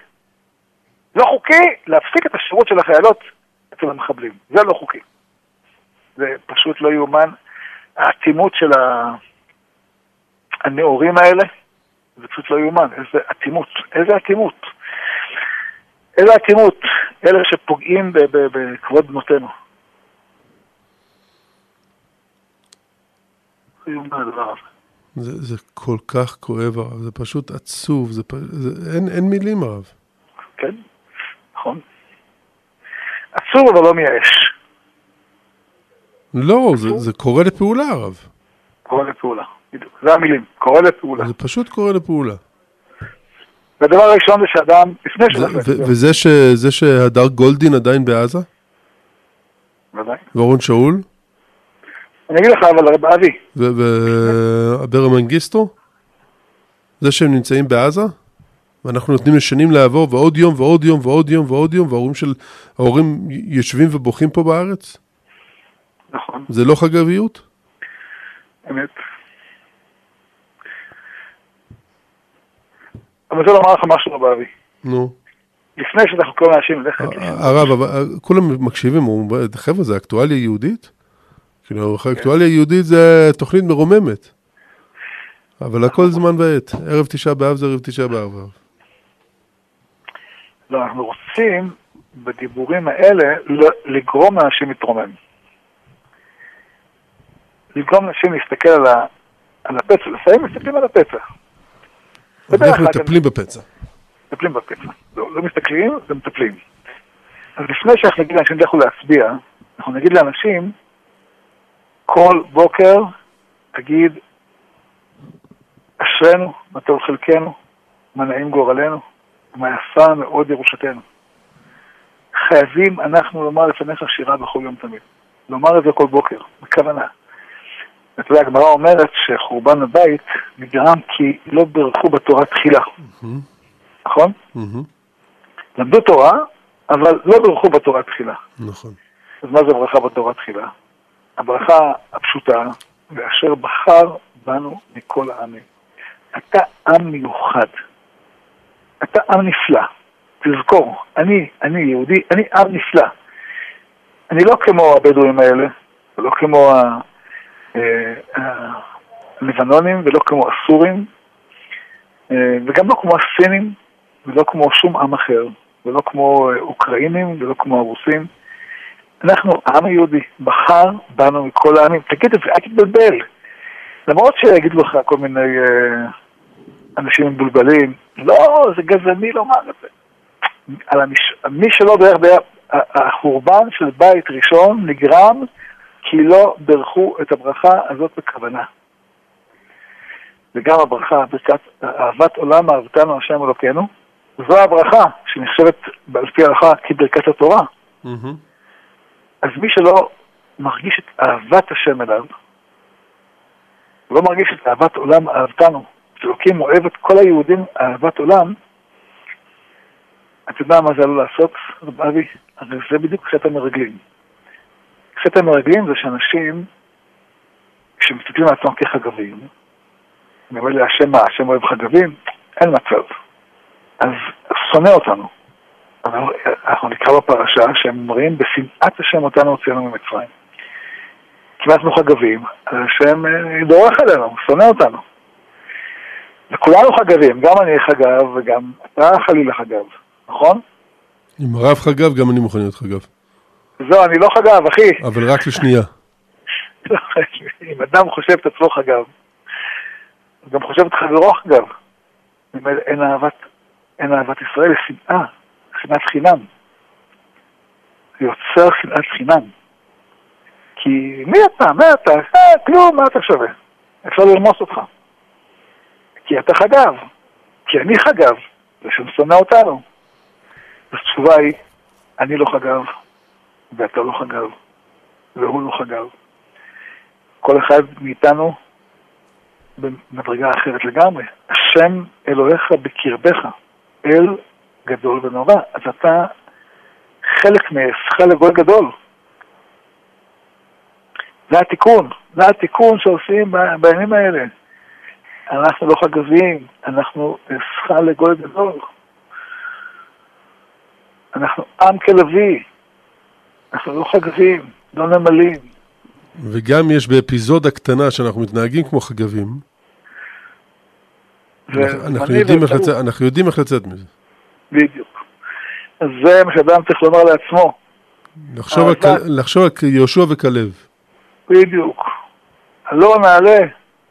[SPEAKER 2] לא חוקי להפסיק את השירות של החיילות אצל המחבלים. זה לא חוקי. זה פשוט לא יאומן. האטימות של הנאורים האלה, זה פשוט לא יאומן. איזה אטימות. איזה אטימות. איזה אטימות. אלה שפוגעים בכבוד בנותינו.
[SPEAKER 1] זה, זה כל כך כואב הרב, זה פשוט עצוב, זה, זה, אין, אין מילים הרב.
[SPEAKER 2] כן, נכון. עצוב אבל לא מייאש.
[SPEAKER 1] לא, זה, זה קורא לפעולה הרב.
[SPEAKER 2] קורא לפעולה, בדיוק, זה המילים, קורא לפעולה.
[SPEAKER 1] זה פשוט קורא לפעולה.
[SPEAKER 2] והדבר הראשון זה שאדם, לפני שזה...
[SPEAKER 1] וזה ש, שהדר גולדין עדיין בעזה?
[SPEAKER 2] ודאי.
[SPEAKER 1] ואורון שאול?
[SPEAKER 2] אני אגיד לך, אבל אבי.
[SPEAKER 1] ואברה מנגיסטו? זה שהם נמצאים בעזה, ואנחנו נותנים לשנים לעבור, ועוד יום ועוד יום ועוד יום ועוד יום, וההורים של, ההורים יושבים ובוכים פה בארץ?
[SPEAKER 2] נכון,
[SPEAKER 1] זה לא חג אביות?
[SPEAKER 2] אמת. אני רוצה לומר לך משהו באבי.
[SPEAKER 1] נו.
[SPEAKER 2] לפני שאנחנו קוראים לאנשים ללכת
[SPEAKER 1] אה,
[SPEAKER 2] לשם,
[SPEAKER 1] הרב, אה, כולם מקשיבים, חבר'ה, זה אקטואליה יהודית? כאילו, אקטואליה יהודית זה תוכנית מרוממת. אבל הכל זמן ועת. ערב תשעה באב זה ערב תשעה באב.
[SPEAKER 2] לא, אנחנו רוצים בדיבורים האלה ל- לגרום לאנשים להתרומם. לגרום לאנשים להסתכל על, ה, על הפצע, לפעמים מסתכלים על הפצע,
[SPEAKER 1] אבל איך מטפלים בפצע?
[SPEAKER 2] מטפלים בפצע. לא, לא מסתכלים, זה מטפלים. אז לפני שאנחנו נגיד לאנשים לכו להצביע, אנחנו נגיד לאנשים, כל בוקר תגיד, אשרינו, מה טוב חלקנו, מה נעים גורלנו, מה יפה מאוד ירושתנו. חייבים אנחנו לומר לפניך שירה בכל יום תמיד. לומר את זה כל בוקר, בכוונה. אתה יודע, הגמרא אומרת שחורבן הבית נגרם כי לא בירכו בתורה תחילה,
[SPEAKER 1] מהמם,
[SPEAKER 2] נכון?
[SPEAKER 1] מהמם,
[SPEAKER 2] למדו תורה, אבל לא בירכו בתורה תחילה.
[SPEAKER 1] נכון.
[SPEAKER 2] אז מה זה ברכה בתורה תחילה? הברכה הפשוטה, ואשר בחר בנו מכל העמים. אתה עם מיוחד. אתה עם נפלא. תזכור, אני, אני יהודי, אני עם נפלא. אני לא כמו הבדואים האלה, ולא כמו אה, הלבנונים, ולא כמו הסורים, אה, וגם לא כמו הסינים, ולא כמו שום עם אחר, ולא כמו אה, אוקראינים, ולא כמו הרוסים. אנחנו, העם היהודי, בחר בנו מכל העמים. תגיד אל תתבלבל. למרות שיגידו לך כל מיני אה, אנשים מבולבלים, לא, זה גזעני לומר את זה. על המש... מי שלא בירך ביחד, החורבן של בית ראשון נגרם כי לא בירכו את הברכה הזאת בכוונה. וגם הברכה, ברכת אהבת עולם אהבתנו השם אלוקינו, זו הברכה שנחשבת על פי ההלכה כברכת התורה.
[SPEAKER 1] מהמם,
[SPEAKER 2] אז מי שלא מרגיש את אהבת השם אליו, לא מרגיש את אהבת עולם אהבתנו, שאלוקים אוהב את כל היהודים אהבת עולם, אתה יודע מה זה עלול לעשות, רב אבי? הרי זה בדיוק חטא המרגלים. חטא המרגלים זה שאנשים, כשמסתכלים על עצמם כחגבים, אני אומר לי, השם מה, השם אוהב חגבים? אין מצב. אז שונא אותנו. אנחנו נקרא בפרשה שהם אומרים, בשנאת השם אותנו הוצאנו ממצרים. כי אנחנו חגבים, השם אה, דורך עלינו, שונא אותנו. וכולנו חגבים, גם אני חגב וגם אתה חלילה חגב, נכון?
[SPEAKER 1] אם הרב חגב, גם אני מוכן להיות חגב.
[SPEAKER 2] זהו, אני לא חגב, אחי.
[SPEAKER 1] אבל רק לשנייה.
[SPEAKER 2] אם אדם חושב את עצמו חגב, הוא גם חושב את חברו חגב. אין אהבת, אין אהבת ישראל, יש שנאה, שנאת חינם. יוצר שנאת חינם. כי מי אתה? מי אתה? אה, כלום, מה אתה שווה? אפשר לרמוס אותך. כי אתה חגב. כי אני חגב, ושם שונא אותנו. אז התשובה היא, אני לא חגב, ואתה לא חגב, והוא לא חגב. כל אחד מאיתנו במדרגה אחרת לגמרי. השם אלוהיך בקרבך, אל גדול ונורא. אז אתה חלק מעשך לגוי גדול. זה התיקון, זה התיקון שעושים בימים האלה. אנחנו לא חגבים, אנחנו עשך לגוי גדול. אנחנו עם כלביא, אנחנו לא חגבים, לא נמלים.
[SPEAKER 1] וגם יש באפיזודה קטנה שאנחנו מתנהגים כמו חגבים, אנחנו- יודעים לצאת- אנחנו יודעים איך לצאת מזה.
[SPEAKER 2] בדיוק. אז זה מה שאדם צריך לומר לעצמו.
[SPEAKER 1] לחשוב על לחשוב יהושע וכלב.
[SPEAKER 2] בדיוק. הלא נעלה,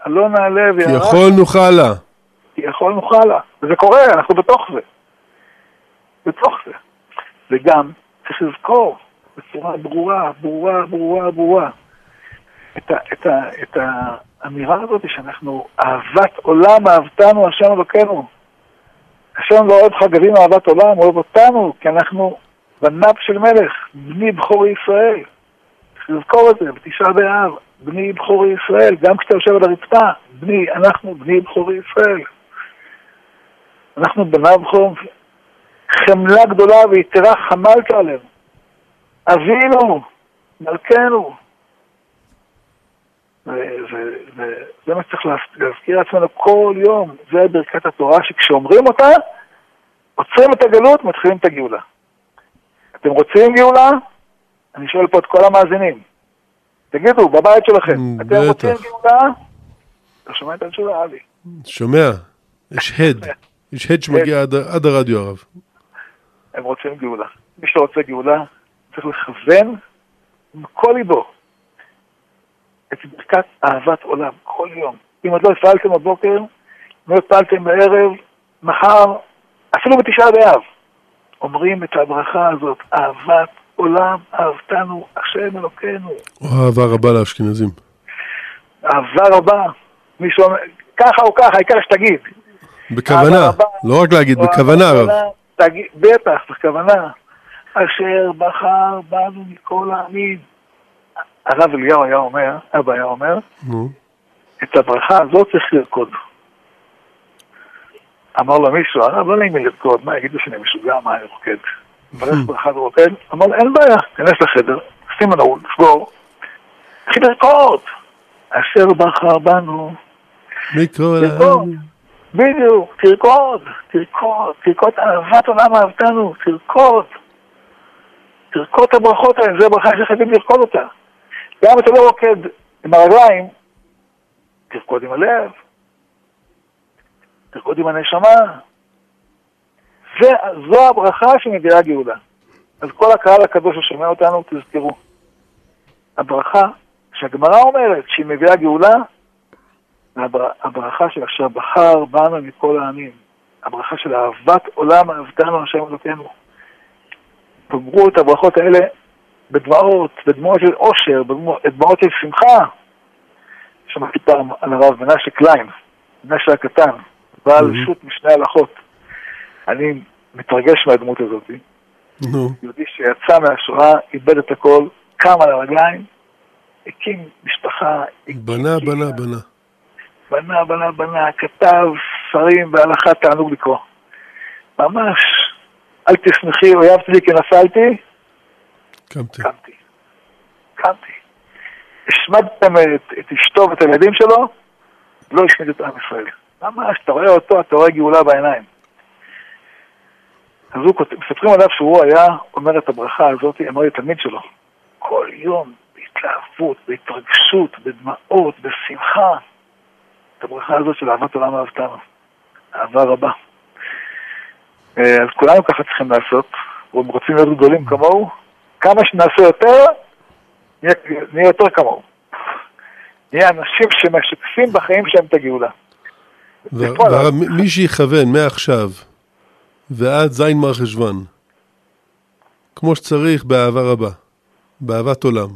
[SPEAKER 2] הלא נעלה
[SPEAKER 1] כי
[SPEAKER 2] וירח,
[SPEAKER 1] יכול נוכל לה.
[SPEAKER 2] כי יכול נוכל לה. וזה קורה, אנחנו בתוך זה. בתוך זה. וגם צריך לזכור בצורה ברורה, ברורה, ברורה, ברורה, את, ה, את, ה, את האמירה הזאת שאנחנו אהבת עולם אהבתנו השם אלוקינו. השם לא אוהב חגבים אהבת עולם, אוהב אותנו, כי אנחנו בניו של מלך, בני בכורי ישראל. צריך לזכור את זה, בתשעה באב, בני בכורי ישראל, גם כשאתה יושב על הרצפה, בני, אנחנו בני בכורי ישראל. אנחנו בניו חום, חמלה גדולה ויתרה חמלת עלינו. אבינו, מלכנו. וזה מה שצריך להזכיר לעצמנו כל יום, זה ברכת התורה, שכשאומרים אותה, עוצרים את הגלות, מתחילים את הגאולה. אתם רוצים גאולה? אני שואל פה את כל המאזינים. תגידו, בבית שלכם,
[SPEAKER 1] Mm,
[SPEAKER 2] אתם. רוצים גאולה? אתה שומע את התשובה, אבי?
[SPEAKER 1] שומע? יש הד. יש הד שמגיע עד- הרדיו הרב.
[SPEAKER 2] הם רוצים גאולה. מי שרוצה גאולה צריך לכוון מכל ליבו את ברכת אהבת עולם כל יום. אם עוד לא הפעלתם בבוקר, אם לא הפעלתם בערב, מחר, אפילו בתשעה באב, אומרים את הברכה הזאת, אהבת עולם, אהבתנו, השם אלוקינו.
[SPEAKER 1] או אהבה רבה לאשכנזים.
[SPEAKER 2] אהבה רבה. מי שאומר, ככה או ככה, העיקר שתגיד.
[SPEAKER 1] בכוונה,
[SPEAKER 2] רבה.
[SPEAKER 1] לא רק להגיד, בכוונה רב.
[SPEAKER 2] תגיד, בטח, בכוונה. אשר בחר בנו מכל העמים. הרב אליהו היה אומר, אבא היה אומר, את הברכה הזאת צריך לרקוד. אמר לו מישהו, הרב, לא נעים לי לרקוד, מה יגידו שאני משוגע, מה אני רוקד? מברך ברכה ורוקד, אמר לו, אין בעיה, כנס לחדר, שים מנעול, סגור, תתחיל לרקוד. אשר בחר בנו,
[SPEAKER 1] מכל. העם.
[SPEAKER 2] בדיוק, תרקוד, תרקוד, תרקוד אהבת עולם אהבתנו, תרקוד. תרקוד את הברכות האלה, זו ברכה שחייבים לרקוד אותה. גם אתה לא רוקד עם הרגליים, תרקוד עם הלב, תרקוד עם הנשמה. זה, זו הברכה שמביאה גאולה. אז כל הקהל הקדוש ששומע אותנו, תזכרו. הברכה שהגמרא אומרת שהיא מביאה גאולה, הברכה של אשר בחר בנו מכל העמים. הברכה של אהבת עולם אהבתנו השם אלוקינו. תאמרו את הברכות האלה בדמעות, בדמעות של עושר, בדמעות של שמחה. שמעתי פעם על הרב מנשה קליין, מנשה הקטן, בעל
[SPEAKER 1] Mhm.
[SPEAKER 2] שו"ת משני הלכות. אני מתרגש מהדמות הזאת.
[SPEAKER 1] נו,
[SPEAKER 2] יהודי שיצא מהשואה, איבד את הכל, קם על הרגליים, הקים משפחה,
[SPEAKER 1] בנה, בנה, בנה.
[SPEAKER 2] בנה, בנה, בנה, כתב ספרים בהלכה תענוג לקרוא. ממש, אל תשמחי, אויבתי לי כי נפלתי,
[SPEAKER 1] קמתי.
[SPEAKER 2] קמתי. קמתי. השמדתם את, את אשתו ואת הילדים שלו, לא השמיד את עם ישראל. ממש, אתה רואה אותו, אתה רואה גאולה בעיניים. אז הוא כותב, מספרים עליו שהוא היה אומר את הברכה הזאת, אמר לי תלמיד שלו, כל יום, בהתלהבות, בהתרגשות, בדמעות, בשמחה, את הברכה הזאת של אהבת עולם אהבתנו. אהבה רבה. אה, אז כולנו ככה צריכים לעשות, ואם רוצים להיות גדולים כמוהו, כמה שנעשה יותר, נהיה, נהיה יותר כמוהו. נהיה אנשים שמשקפים בחיים שלהם את הגאולה.
[SPEAKER 1] והרב, מי- שיכוון מעכשיו ועד זין מר חשוון, כמו שצריך באהבה רבה, באהבת עולם,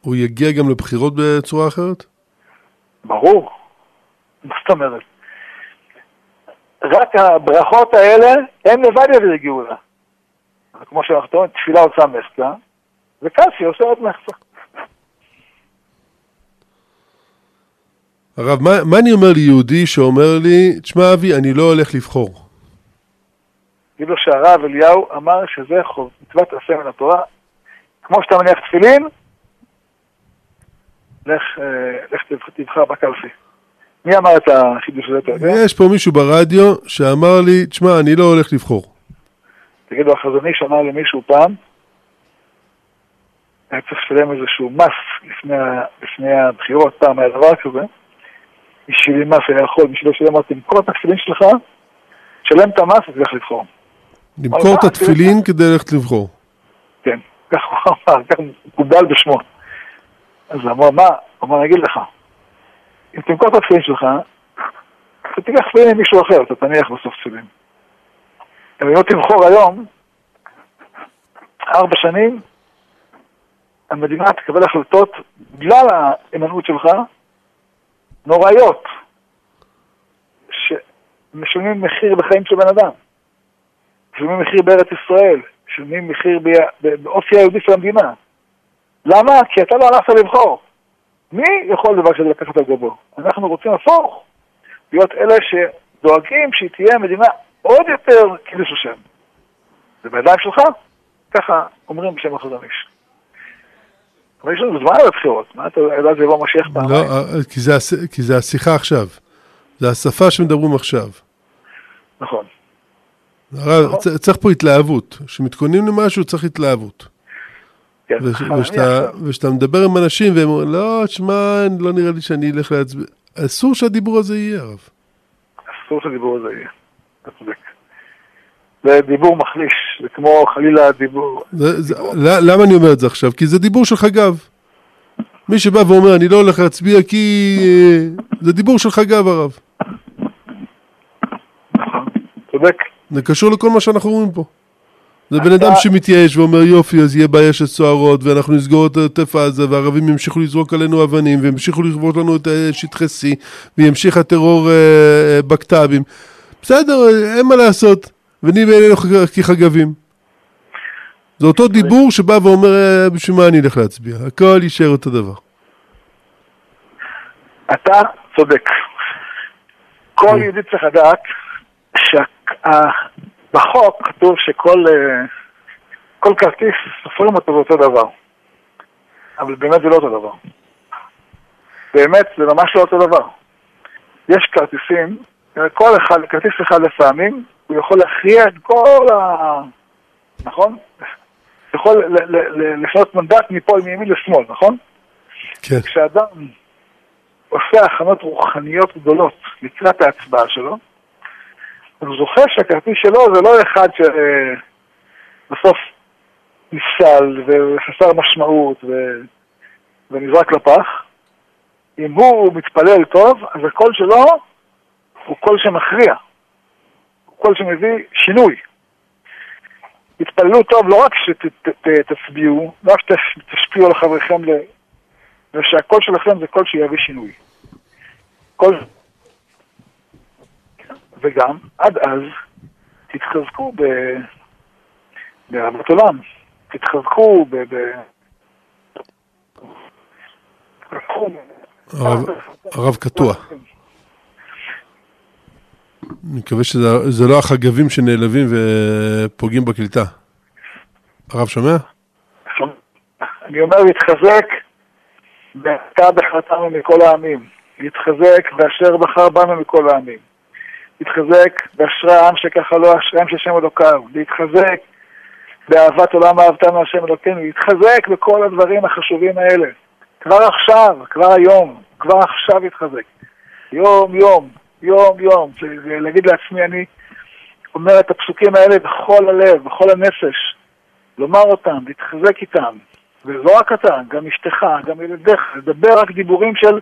[SPEAKER 1] הוא יגיע גם לבחירות בצורה אחרת?
[SPEAKER 2] ברור. מה זאת אומרת? רק הברכות האלה, הם לבד יביאו גאולה. כמו שאנחנו אומרים, תפילה עושה מחקה, וקסי עושה עוד מחקה.
[SPEAKER 1] הרב, מה, מה אני אומר ליהודי שאומר לי, תשמע אבי, אני לא הולך לבחור.
[SPEAKER 2] כאילו שהרב אליהו אמר שזה חוב, מצוות עשה מן התורה. כמו שאתה מניח תפילין, לך, אה, לך תבח- תבחר בקלפי. מי אמר את החידוש הזה?
[SPEAKER 1] יש פה מישהו ברדיו שאמר לי, תשמע, אני לא הולך לבחור.
[SPEAKER 2] תגידו, החזון איש אמר למישהו פעם, היה צריך לשלם איזשהו מס לפני, לפני הבחירות, פעם היה דבר כזה, בשבילי מס היה יכול, בשביל לשלם, אמרתי, תמכור את התפילין שלך, שלם את המס ותלך לבחור.
[SPEAKER 1] למכור את התפילין כדי ללכת לבחור.
[SPEAKER 2] כן, כך הוא אמר, כך מקובל בשמו. אז הוא אמר, מה? הוא אמר, אני אגיד לך, אם תמכור את התפילין שלך, אתה תיקח תפילין עם מישהו אחר, אתה תניח בסוף תפילין. אם לא תמכור היום, ארבע שנים, המדינה תקבל החלטות, בגלל ההימנעות שלך, נוראיות, שמשלמים מחיר בחיים של בן אדם. משלמים מחיר בארץ ישראל, משלמים מחיר באופי היהודי של המדינה. למה? כי אתה לא הלכת לבחור. מי יכול דבר כזה לקחת על גבו? אנחנו רוצים הפוך, להיות אלה דואגים שהיא תהיה מדינה עוד יותר קידוש השם. זה בידיים שלך? ככה אומרים בשם החזון איש. אבל יש לנו זמן לבחירות, מה אתה יודע זה יבוא משיח פעמיים?
[SPEAKER 1] לא, אה, כי זה כי זה השיחה עכשיו. זה השפה שמדברים עכשיו.
[SPEAKER 2] נכון.
[SPEAKER 1] צ- צריך פה התלהבות. כשמתכוננים למשהו צריך התלהבות.
[SPEAKER 2] כן. עכשיו-
[SPEAKER 1] ושאתה מדבר עם אנשים והם אומרים, לא, תשמע, לא נראה לי שאני אלך להצביע. אסור שהדיבור הזה יהיה, הרב.
[SPEAKER 2] אסור שהדיבור הזה יהיה. אתה צודק. זה דיבור מחליש, זה כמו חלילה דיבור.
[SPEAKER 1] זה- זה- ל- למה אני אומר את זה עכשיו? כי זה דיבור של חגב. מי שבא ואומר, אני לא הולך להצביע כי... אה, זה דיבור של חגב, הרב.
[SPEAKER 2] נכון. צודק.
[SPEAKER 1] זה קשור לכל מה שאנחנו רואים פה. זה בן
[SPEAKER 2] אתה-
[SPEAKER 1] אדם שמתייאש ואומר יופי אז יהיה בעיה של סוהרות ואנחנו נסגור את עוטף עזה והערבים ימשיכו לזרוק עלינו אבנים וימשיכו לכבוש לנו את אה, שטחי C וימשיך הטרור אה, אה, בקת"בים. בסדר, אין מה לעשות ונהיה בעינינו חג- כחגבים. זה אותו דיבור שבא ואומר אה, בשביל מה אני אלך להצביע, הכל יישאר אותו דבר.
[SPEAKER 2] אתה צודק. כל
[SPEAKER 1] כן.
[SPEAKER 2] יהודי צריך לדעת שבחוק כתוב שכל אה, כל כרטיס סופרים אותו באותו דבר. אבל באמת זה לא אותו דבר. באמת זה ממש לא אותו דבר. יש כרטיסים, כל אחד, כרטיס אחד לפעמים, הוא יכול להכריע את כל ה... נכון? יכול לשנות מנדט מפה מימין לשמאל, נכון?
[SPEAKER 1] כן.
[SPEAKER 2] כשאדם עושה הכנות רוחניות גדולות לקראת ההצבעה שלו, אז הוא זוכר שהכרטיס שלו זה לא אחד שבסוף נפסל וחסר משמעות ו... ונזרק לפח. אם הוא מתפלל טוב, אז הקול שלו הוא קול שמכריע. הוא קול שמביא שינוי. תתפללו טוב לא רק שתצביעו, לא רק שתשפיעו על חבריכם. ושהקול שלכם זה קול שיביא שינוי. קול... וגם, עד אז, תתחזקו ב... באהבת עולם. תתחזקו ב... ב...
[SPEAKER 1] הרב קטוע. אני מקווה שזה זה לא החגבים שנעלבים ופוגעים בקליטה. הרב שומע?
[SPEAKER 2] אני אומר להתחזק בהתה בחרתנו מכל העמים. להתחזק באשר בחר בנו מכל העמים. להתחזק באשרי העם שככה לא אשרי העם שהשם אלוקיו. להתחזק באהבת עולם אהבתנו השם אלוקינו. להתחזק בכל הדברים החשובים האלה. כבר עכשיו, כבר היום, כבר עכשיו להתחזק. יום יום, יום יום. ולהגיד לעצמי, אני אומר את הפסוקים האלה בכל הלב, בכל הנפש. לומר אותם, להתחזק איתם. ולא רק אתה, גם אשתך, גם ילדיך, לדבר רק דיבורים של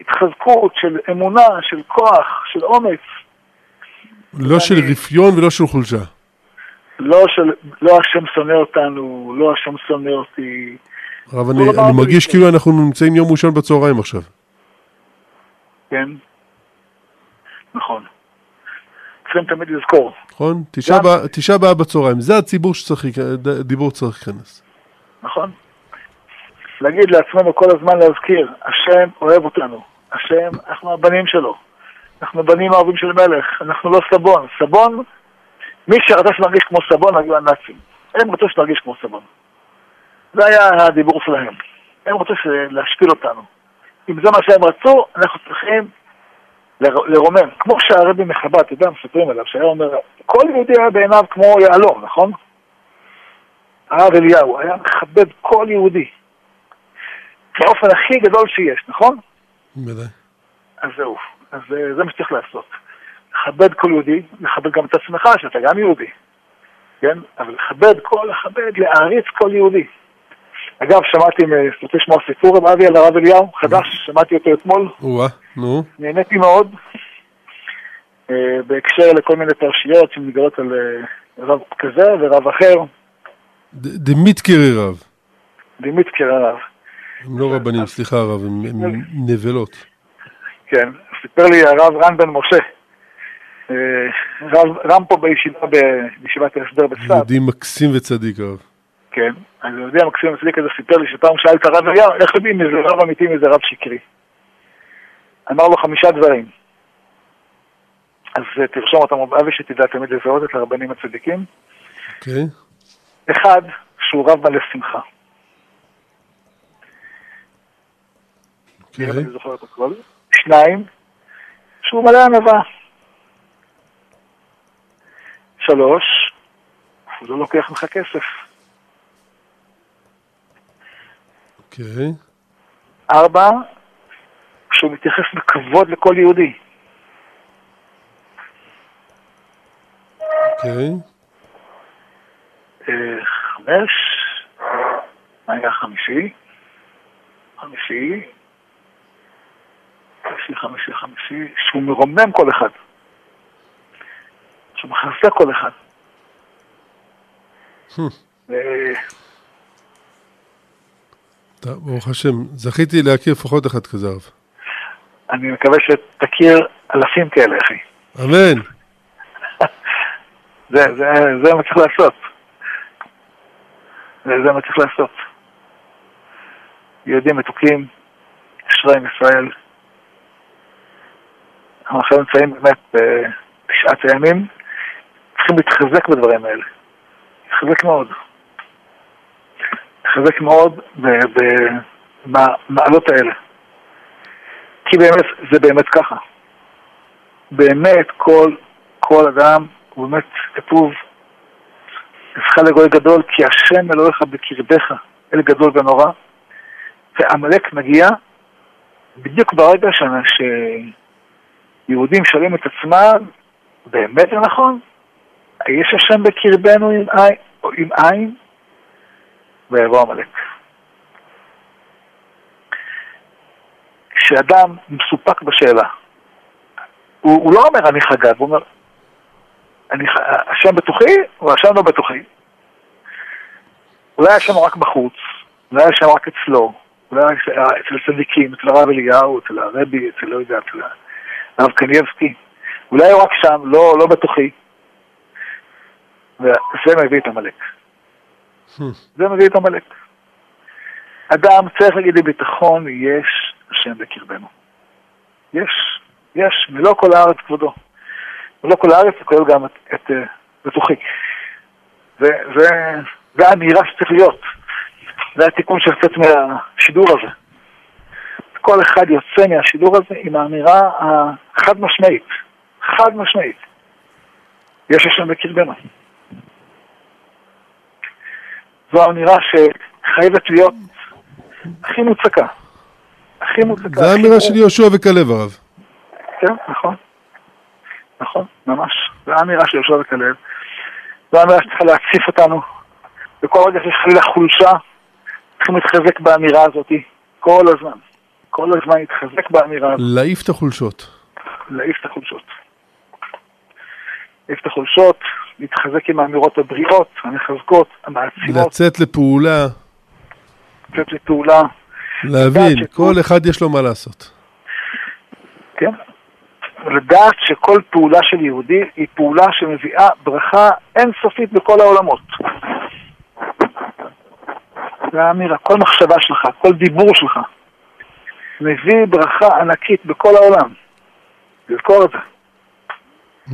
[SPEAKER 2] התחזקות, של אמונה, של כוח, של אומץ.
[SPEAKER 1] לא של רפיון ולא של חולשה.
[SPEAKER 2] לא של, לא השם שונא אותנו, לא השם שונא אותי.
[SPEAKER 1] הרב, אני, אני מרגיש כאילו אנחנו נמצאים יום ראשון בצהריים עכשיו.
[SPEAKER 2] כן, נכון. צריכים תמיד לזכור.
[SPEAKER 1] נכון? תשעה באב- בצהריים, זה הציבור שצריך, דיבור צריך להיכנס.
[SPEAKER 2] נכון? להגיד לעצמנו כל הזמן להזכיר, השם אוהב אותנו, השם, אנחנו הבנים שלו, אנחנו בנים אהובים של מלך, אנחנו לא סבון. סבון, מי שרצה שנרגיש כמו סבון היו הנאצים. הם רצו שנרגיש כמו סבון. זה היה הדיבור שלהם. הם רצו להשפיל אותנו. אם זה מה שהם רצו, אנחנו צריכים לרומם. כמו שהרבי מחב"ד, אתה יודע, מספרים עליו, שהיה אומר, כל יהודי היה בעיניו כמו יהלום, נכון? הרב אליהו היה מכבד כל יהודי. באופן הכי גדול שיש, נכון?
[SPEAKER 1] בוודאי.
[SPEAKER 2] אז זהו. אז אה, זה מה שצריך לעשות. לכבד כל יהודי, לכבד גם את עצמך, שאתה גם יהודי. כן? אבל לכבד כל, לכבד, להעריץ כל יהודי. אגב, שמעתי, רוצה לשמוע סיפור רב אבי על הרב אליהו, חדש, שמעתי אותו אתמול,
[SPEAKER 1] נו.
[SPEAKER 2] נהניתי מאוד, אה, בהקשר לכל מיני פרשיות שמתגלות על אה, רב כזה ורב אחר,
[SPEAKER 1] ד- דמיטקרי רב.
[SPEAKER 2] דימיטקר הרב.
[SPEAKER 1] הם לא רבנים, סליחה הרב, הם הם נבלות.
[SPEAKER 2] כן, סיפר לי הרב רן בן משה, אה, רב, רם פה בישיבה, בישיבת ההסדר בצפת,
[SPEAKER 1] יהודי מקסים וצדיק הרב.
[SPEAKER 2] כן, אז יהודי המקסים הצדיק הזה סיפר לי שפעם הוא שאל את הרב אליהו, איך יודעים איזה רב אמיתי מאיזה רב שקרי? אמר לו חמישה דברים. אז אה, תרשום אותם אבי שתדע תמיד לזהות את הרבנים הצדיקים.
[SPEAKER 1] אוקיי.
[SPEAKER 2] אחד, שהוא רב מלא שמחה.
[SPEAKER 1] אוקיי.
[SPEAKER 2] אם אני זוכר את הכל. שניים, שהוא מלא ענווה. שלוש, הוא לא לוקח ממך כסף.
[SPEAKER 1] אוקיי.
[SPEAKER 2] ארבע, שהוא מתייחס בכבוד לכל יהודי.
[SPEAKER 1] אוקיי.
[SPEAKER 2] אה, חמש, מה היה חמישי? חמישי, חמישי, חמישי, חמישי, שהוא מרומם כל אחד. שהוא מחזק כל אחד. אה,
[SPEAKER 1] טוב, ברוך השם, זכיתי להכיר לפחות אחד כזה רב.
[SPEAKER 2] אני מקווה שתכיר אלפים כאלה, אחי.
[SPEAKER 1] אמן.
[SPEAKER 2] זה, זה, זה מה צריך לעשות. זה, זה מה צריך לעשות. יהודים מתוקים, אשרי עם ישראל. אנחנו עכשיו נמצאים באמת בתשעת הימים, צריכים להתחזק בדברים האלה. להתחזק מאוד. להתחזק מאוד במעלות האלה. כי באמת, זה באמת ככה. באמת כל, כל אדם הוא באמת כתוב, נפחה לגוי גדול, כי השם אלוהיך בקרבך, אל גדול ונורא. ועמלק מגיע בדיוק ברגע ש... שיהודים שואלים את עצמם, באמת זה נכון? יש השם בקרבנו עם עין? ויבוא עמלק. כשאדם מסופק בשאלה, הוא, הוא לא אומר אני חגג, הוא אומר, אני, השם בתוכי או השם לא בתוכי? אולי השם רק בחוץ, אולי השם רק אצלו, אולי אצל צדיקים, אצל הרב אליהו, אצל הרבי, אצל לא יודע, אצל הרב קנייבסקי. אולי הוא רק שם, לא, לא בתוכי. וזה מביא את עמלק. זה מביא את עמלק. אדם צריך להגיד לביטחון, יש השם בקרבנו. יש, יש, מלוא כל הארץ כבודו. מלוא כל הארץ, זה כולל גם את, את בתוכי. זה האמירה שצריך להיות. זה התיקון שיוצאת מהשידור הזה. כל אחד יוצא מהשידור הזה עם האמירה החד משמעית, חד משמעית. יש השם בקרבנו. זו האמירה שחייבת להיות הכי מוצקה. הכי מוצקה.
[SPEAKER 1] זו האמירה של יהושע וכלב הרב.
[SPEAKER 2] כן, נכון. נכון, ממש. זו האמירה של יהושע וכלב. זו האמירה שצריכה להציף אותנו. וכל רגע שיש חלילה חולשה, צריכים להתחזק באמירה הזאת כל הזמן. כל הזמן להתחזק באמירה הזאת.
[SPEAKER 1] להעיף את החולשות.
[SPEAKER 2] להעיף את החולשות. להעיף את החולשות, להתחזק עם האמירות הבריאות, המחזקות, המעצימות.
[SPEAKER 1] לצאת לפעולה.
[SPEAKER 2] לצאת לפעולה.
[SPEAKER 1] להבין, כל אחד יש לו מה לעשות.
[SPEAKER 2] כן. לדעת שכל פעולה של יהודי היא פעולה שמביאה ברכה אינסופית בכל העולמות. זה האמירה, כל מחשבה שלך, כל דיבור שלך, מביא ברכה ענקית בכל העולם. לזכור את זה.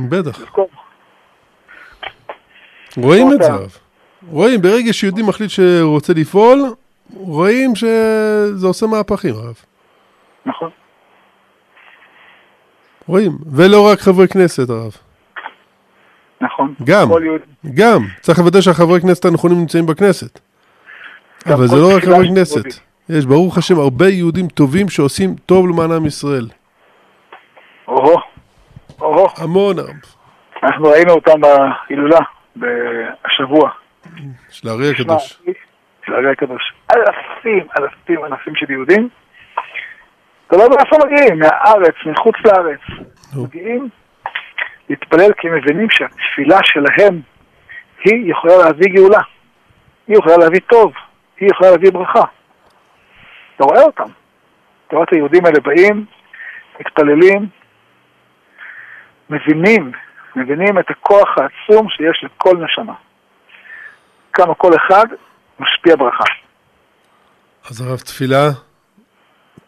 [SPEAKER 1] בטח.
[SPEAKER 2] לזכור.
[SPEAKER 1] רואים את זה. רואים, ברגע שיהודי מחליט שהוא רוצה לפעול, רואים שזה עושה מהפכים, הרב.
[SPEAKER 2] נכון.
[SPEAKER 1] רואים, ולא רק חברי כנסת, הרב.
[SPEAKER 2] נכון.
[SPEAKER 1] גם. גם. צריך לוודא שהחברי כנסת הנכונים נמצאים בכנסת. אבל זה לא רק חברי כנסת. יש, ברוך השם, הרבה יהודים טובים שעושים טוב למען עם ישראל.
[SPEAKER 2] או-הו, או-הו.
[SPEAKER 1] המון.
[SPEAKER 2] אנחנו ראינו אותם בהילולה, השבוע.
[SPEAKER 1] של האריה הקדוש.
[SPEAKER 2] של הקדוש. אלפים, אלפים, אלפים של יהודים. אתה לא יודע איפה מגיעים, מהארץ, מחוץ לארץ. מגיעים להתפלל כי הם מבינים שהתפילה שלהם היא יכולה להביא גאולה. היא יכולה להביא טוב. היא יכולה להביא ברכה. אתה רואה אותם. אתה רואה את היהודים האלה באים, מתפללים, מבינים, מבינים את הכוח העצום שיש לכל נשמה. כמה כל אחד משפיע ברכה.
[SPEAKER 1] אז הרב תפילה,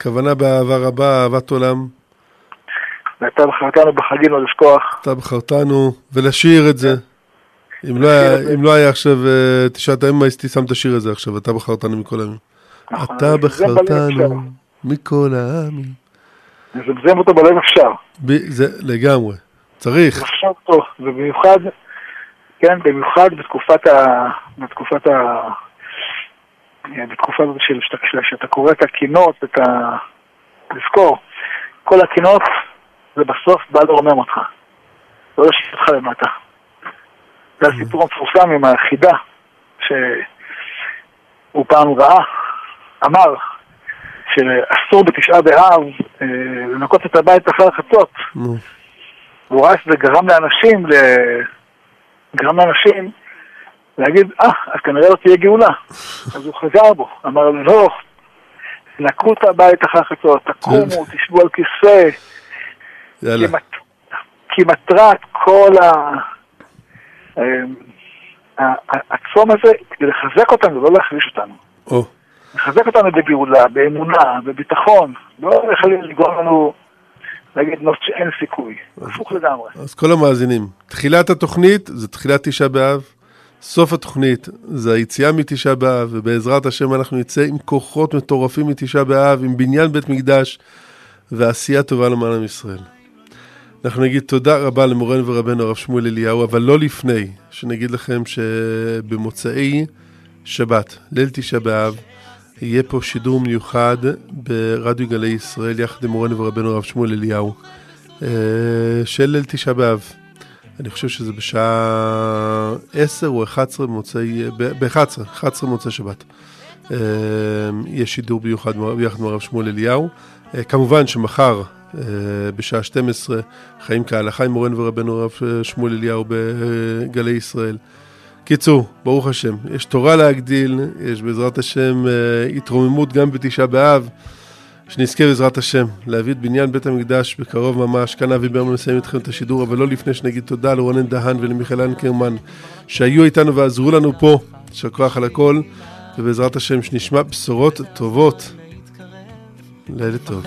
[SPEAKER 1] כוונה באהבה רבה, אהבת עולם.
[SPEAKER 2] ואתה בחרתנו בחגים לא לשכוח.
[SPEAKER 1] אתה בחרתנו, ולשיר את זה. אם לא, היה, אם לא היה עכשיו uh, תשעת הימים, הייתי שם את השיר הזה עכשיו, אתה בחרתנו מכל הימים.
[SPEAKER 2] נכון,
[SPEAKER 1] אתה. בחרתנו מכל העמים.
[SPEAKER 2] לזמזם אותו בלב אפשר.
[SPEAKER 1] זה לגמרי. צריך.
[SPEAKER 2] לחשוב אותו, ובמיוחד, כן, במיוחד בתקופת ה... בתקופת ה... בתקופה הזאת של שאתה, שאתה קורא את הקינות, את ה... לזכור, כל הקינות זה בסוף בא לרומם אותך. לא יושב אותך למטה. זה הסיפור המפורסם עם החידה, שהוא פעם ראה, אמר, שאסור בתשעה באב אה, לנקות את הבית אחר החצות. והוא ראה שזה גרם לאנשים. גרם לאנשים להגיד, אה, אז כנראה לא תהיה גאולה. אז הוא חזר בו, אמר לו, לא, נקו את הבית אחר חצות, תקומו, תשבו על כיסא,
[SPEAKER 1] יאללה.
[SPEAKER 2] כי, מט... כי מטרת כל ה... אמ, ה- הצום הזה, כדי לחזק אותנו, לא להחליש אותנו.
[SPEAKER 1] או,
[SPEAKER 2] לחזק אותנו בגאולה, באמונה, בביטחון, לא חלילה לגרום לנו להגיד "נו, שאין סיכוי. הפוך לגמרי.
[SPEAKER 1] אז כל המאזינים, תחילת התוכנית זה תחילת תשעה באב, סוף התוכנית זה היציאה מתשעה באב, ובעזרת השם אנחנו נצא עם כוחות מטורפים מתשעה באב, עם בניין בית מקדש ועשייה טובה למען עם ישראל. אנחנו נגיד תודה רבה למורנו ורבנו הרב שמואל אליהו, אבל לא לפני שנגיד לכם שבמוצאי שבת, ליל תשעה באב, יהיה פה שידור מיוחד ברדיו גלי ישראל יחד עם מורנו ורבנו הרב שמואל אליהו אה, של ליל תשעה באב. אני חושב שזה בשעה 10 או 11 במוצאי, ב-11, 11 במוצאי שבת. אה, יש שידור מיוחד ביחד עם הרב שמואל אליהו. אה, כמובן שמחר אה, בשעה 12 חיים כהלכה עם מורנו ורבנו הרב שמואל אליהו בגלי ישראל. קיצור, ברוך השם, יש תורה להגדיל, יש בעזרת השם אה, התרוממות גם בתשעה באב, שנזכה בעזרת השם להביא את בניין בית המקדש בקרוב ממש. כאן אבי ברמן מסיים איתכם את השידור, אבל לא לפני שנגיד תודה לרונן דהן ולמיכאל אנקרמן שהיו איתנו ועזרו לנו פה, יישר כוח על הכל, ובעזרת השם שנשמע בשורות טובות. לילה טוב.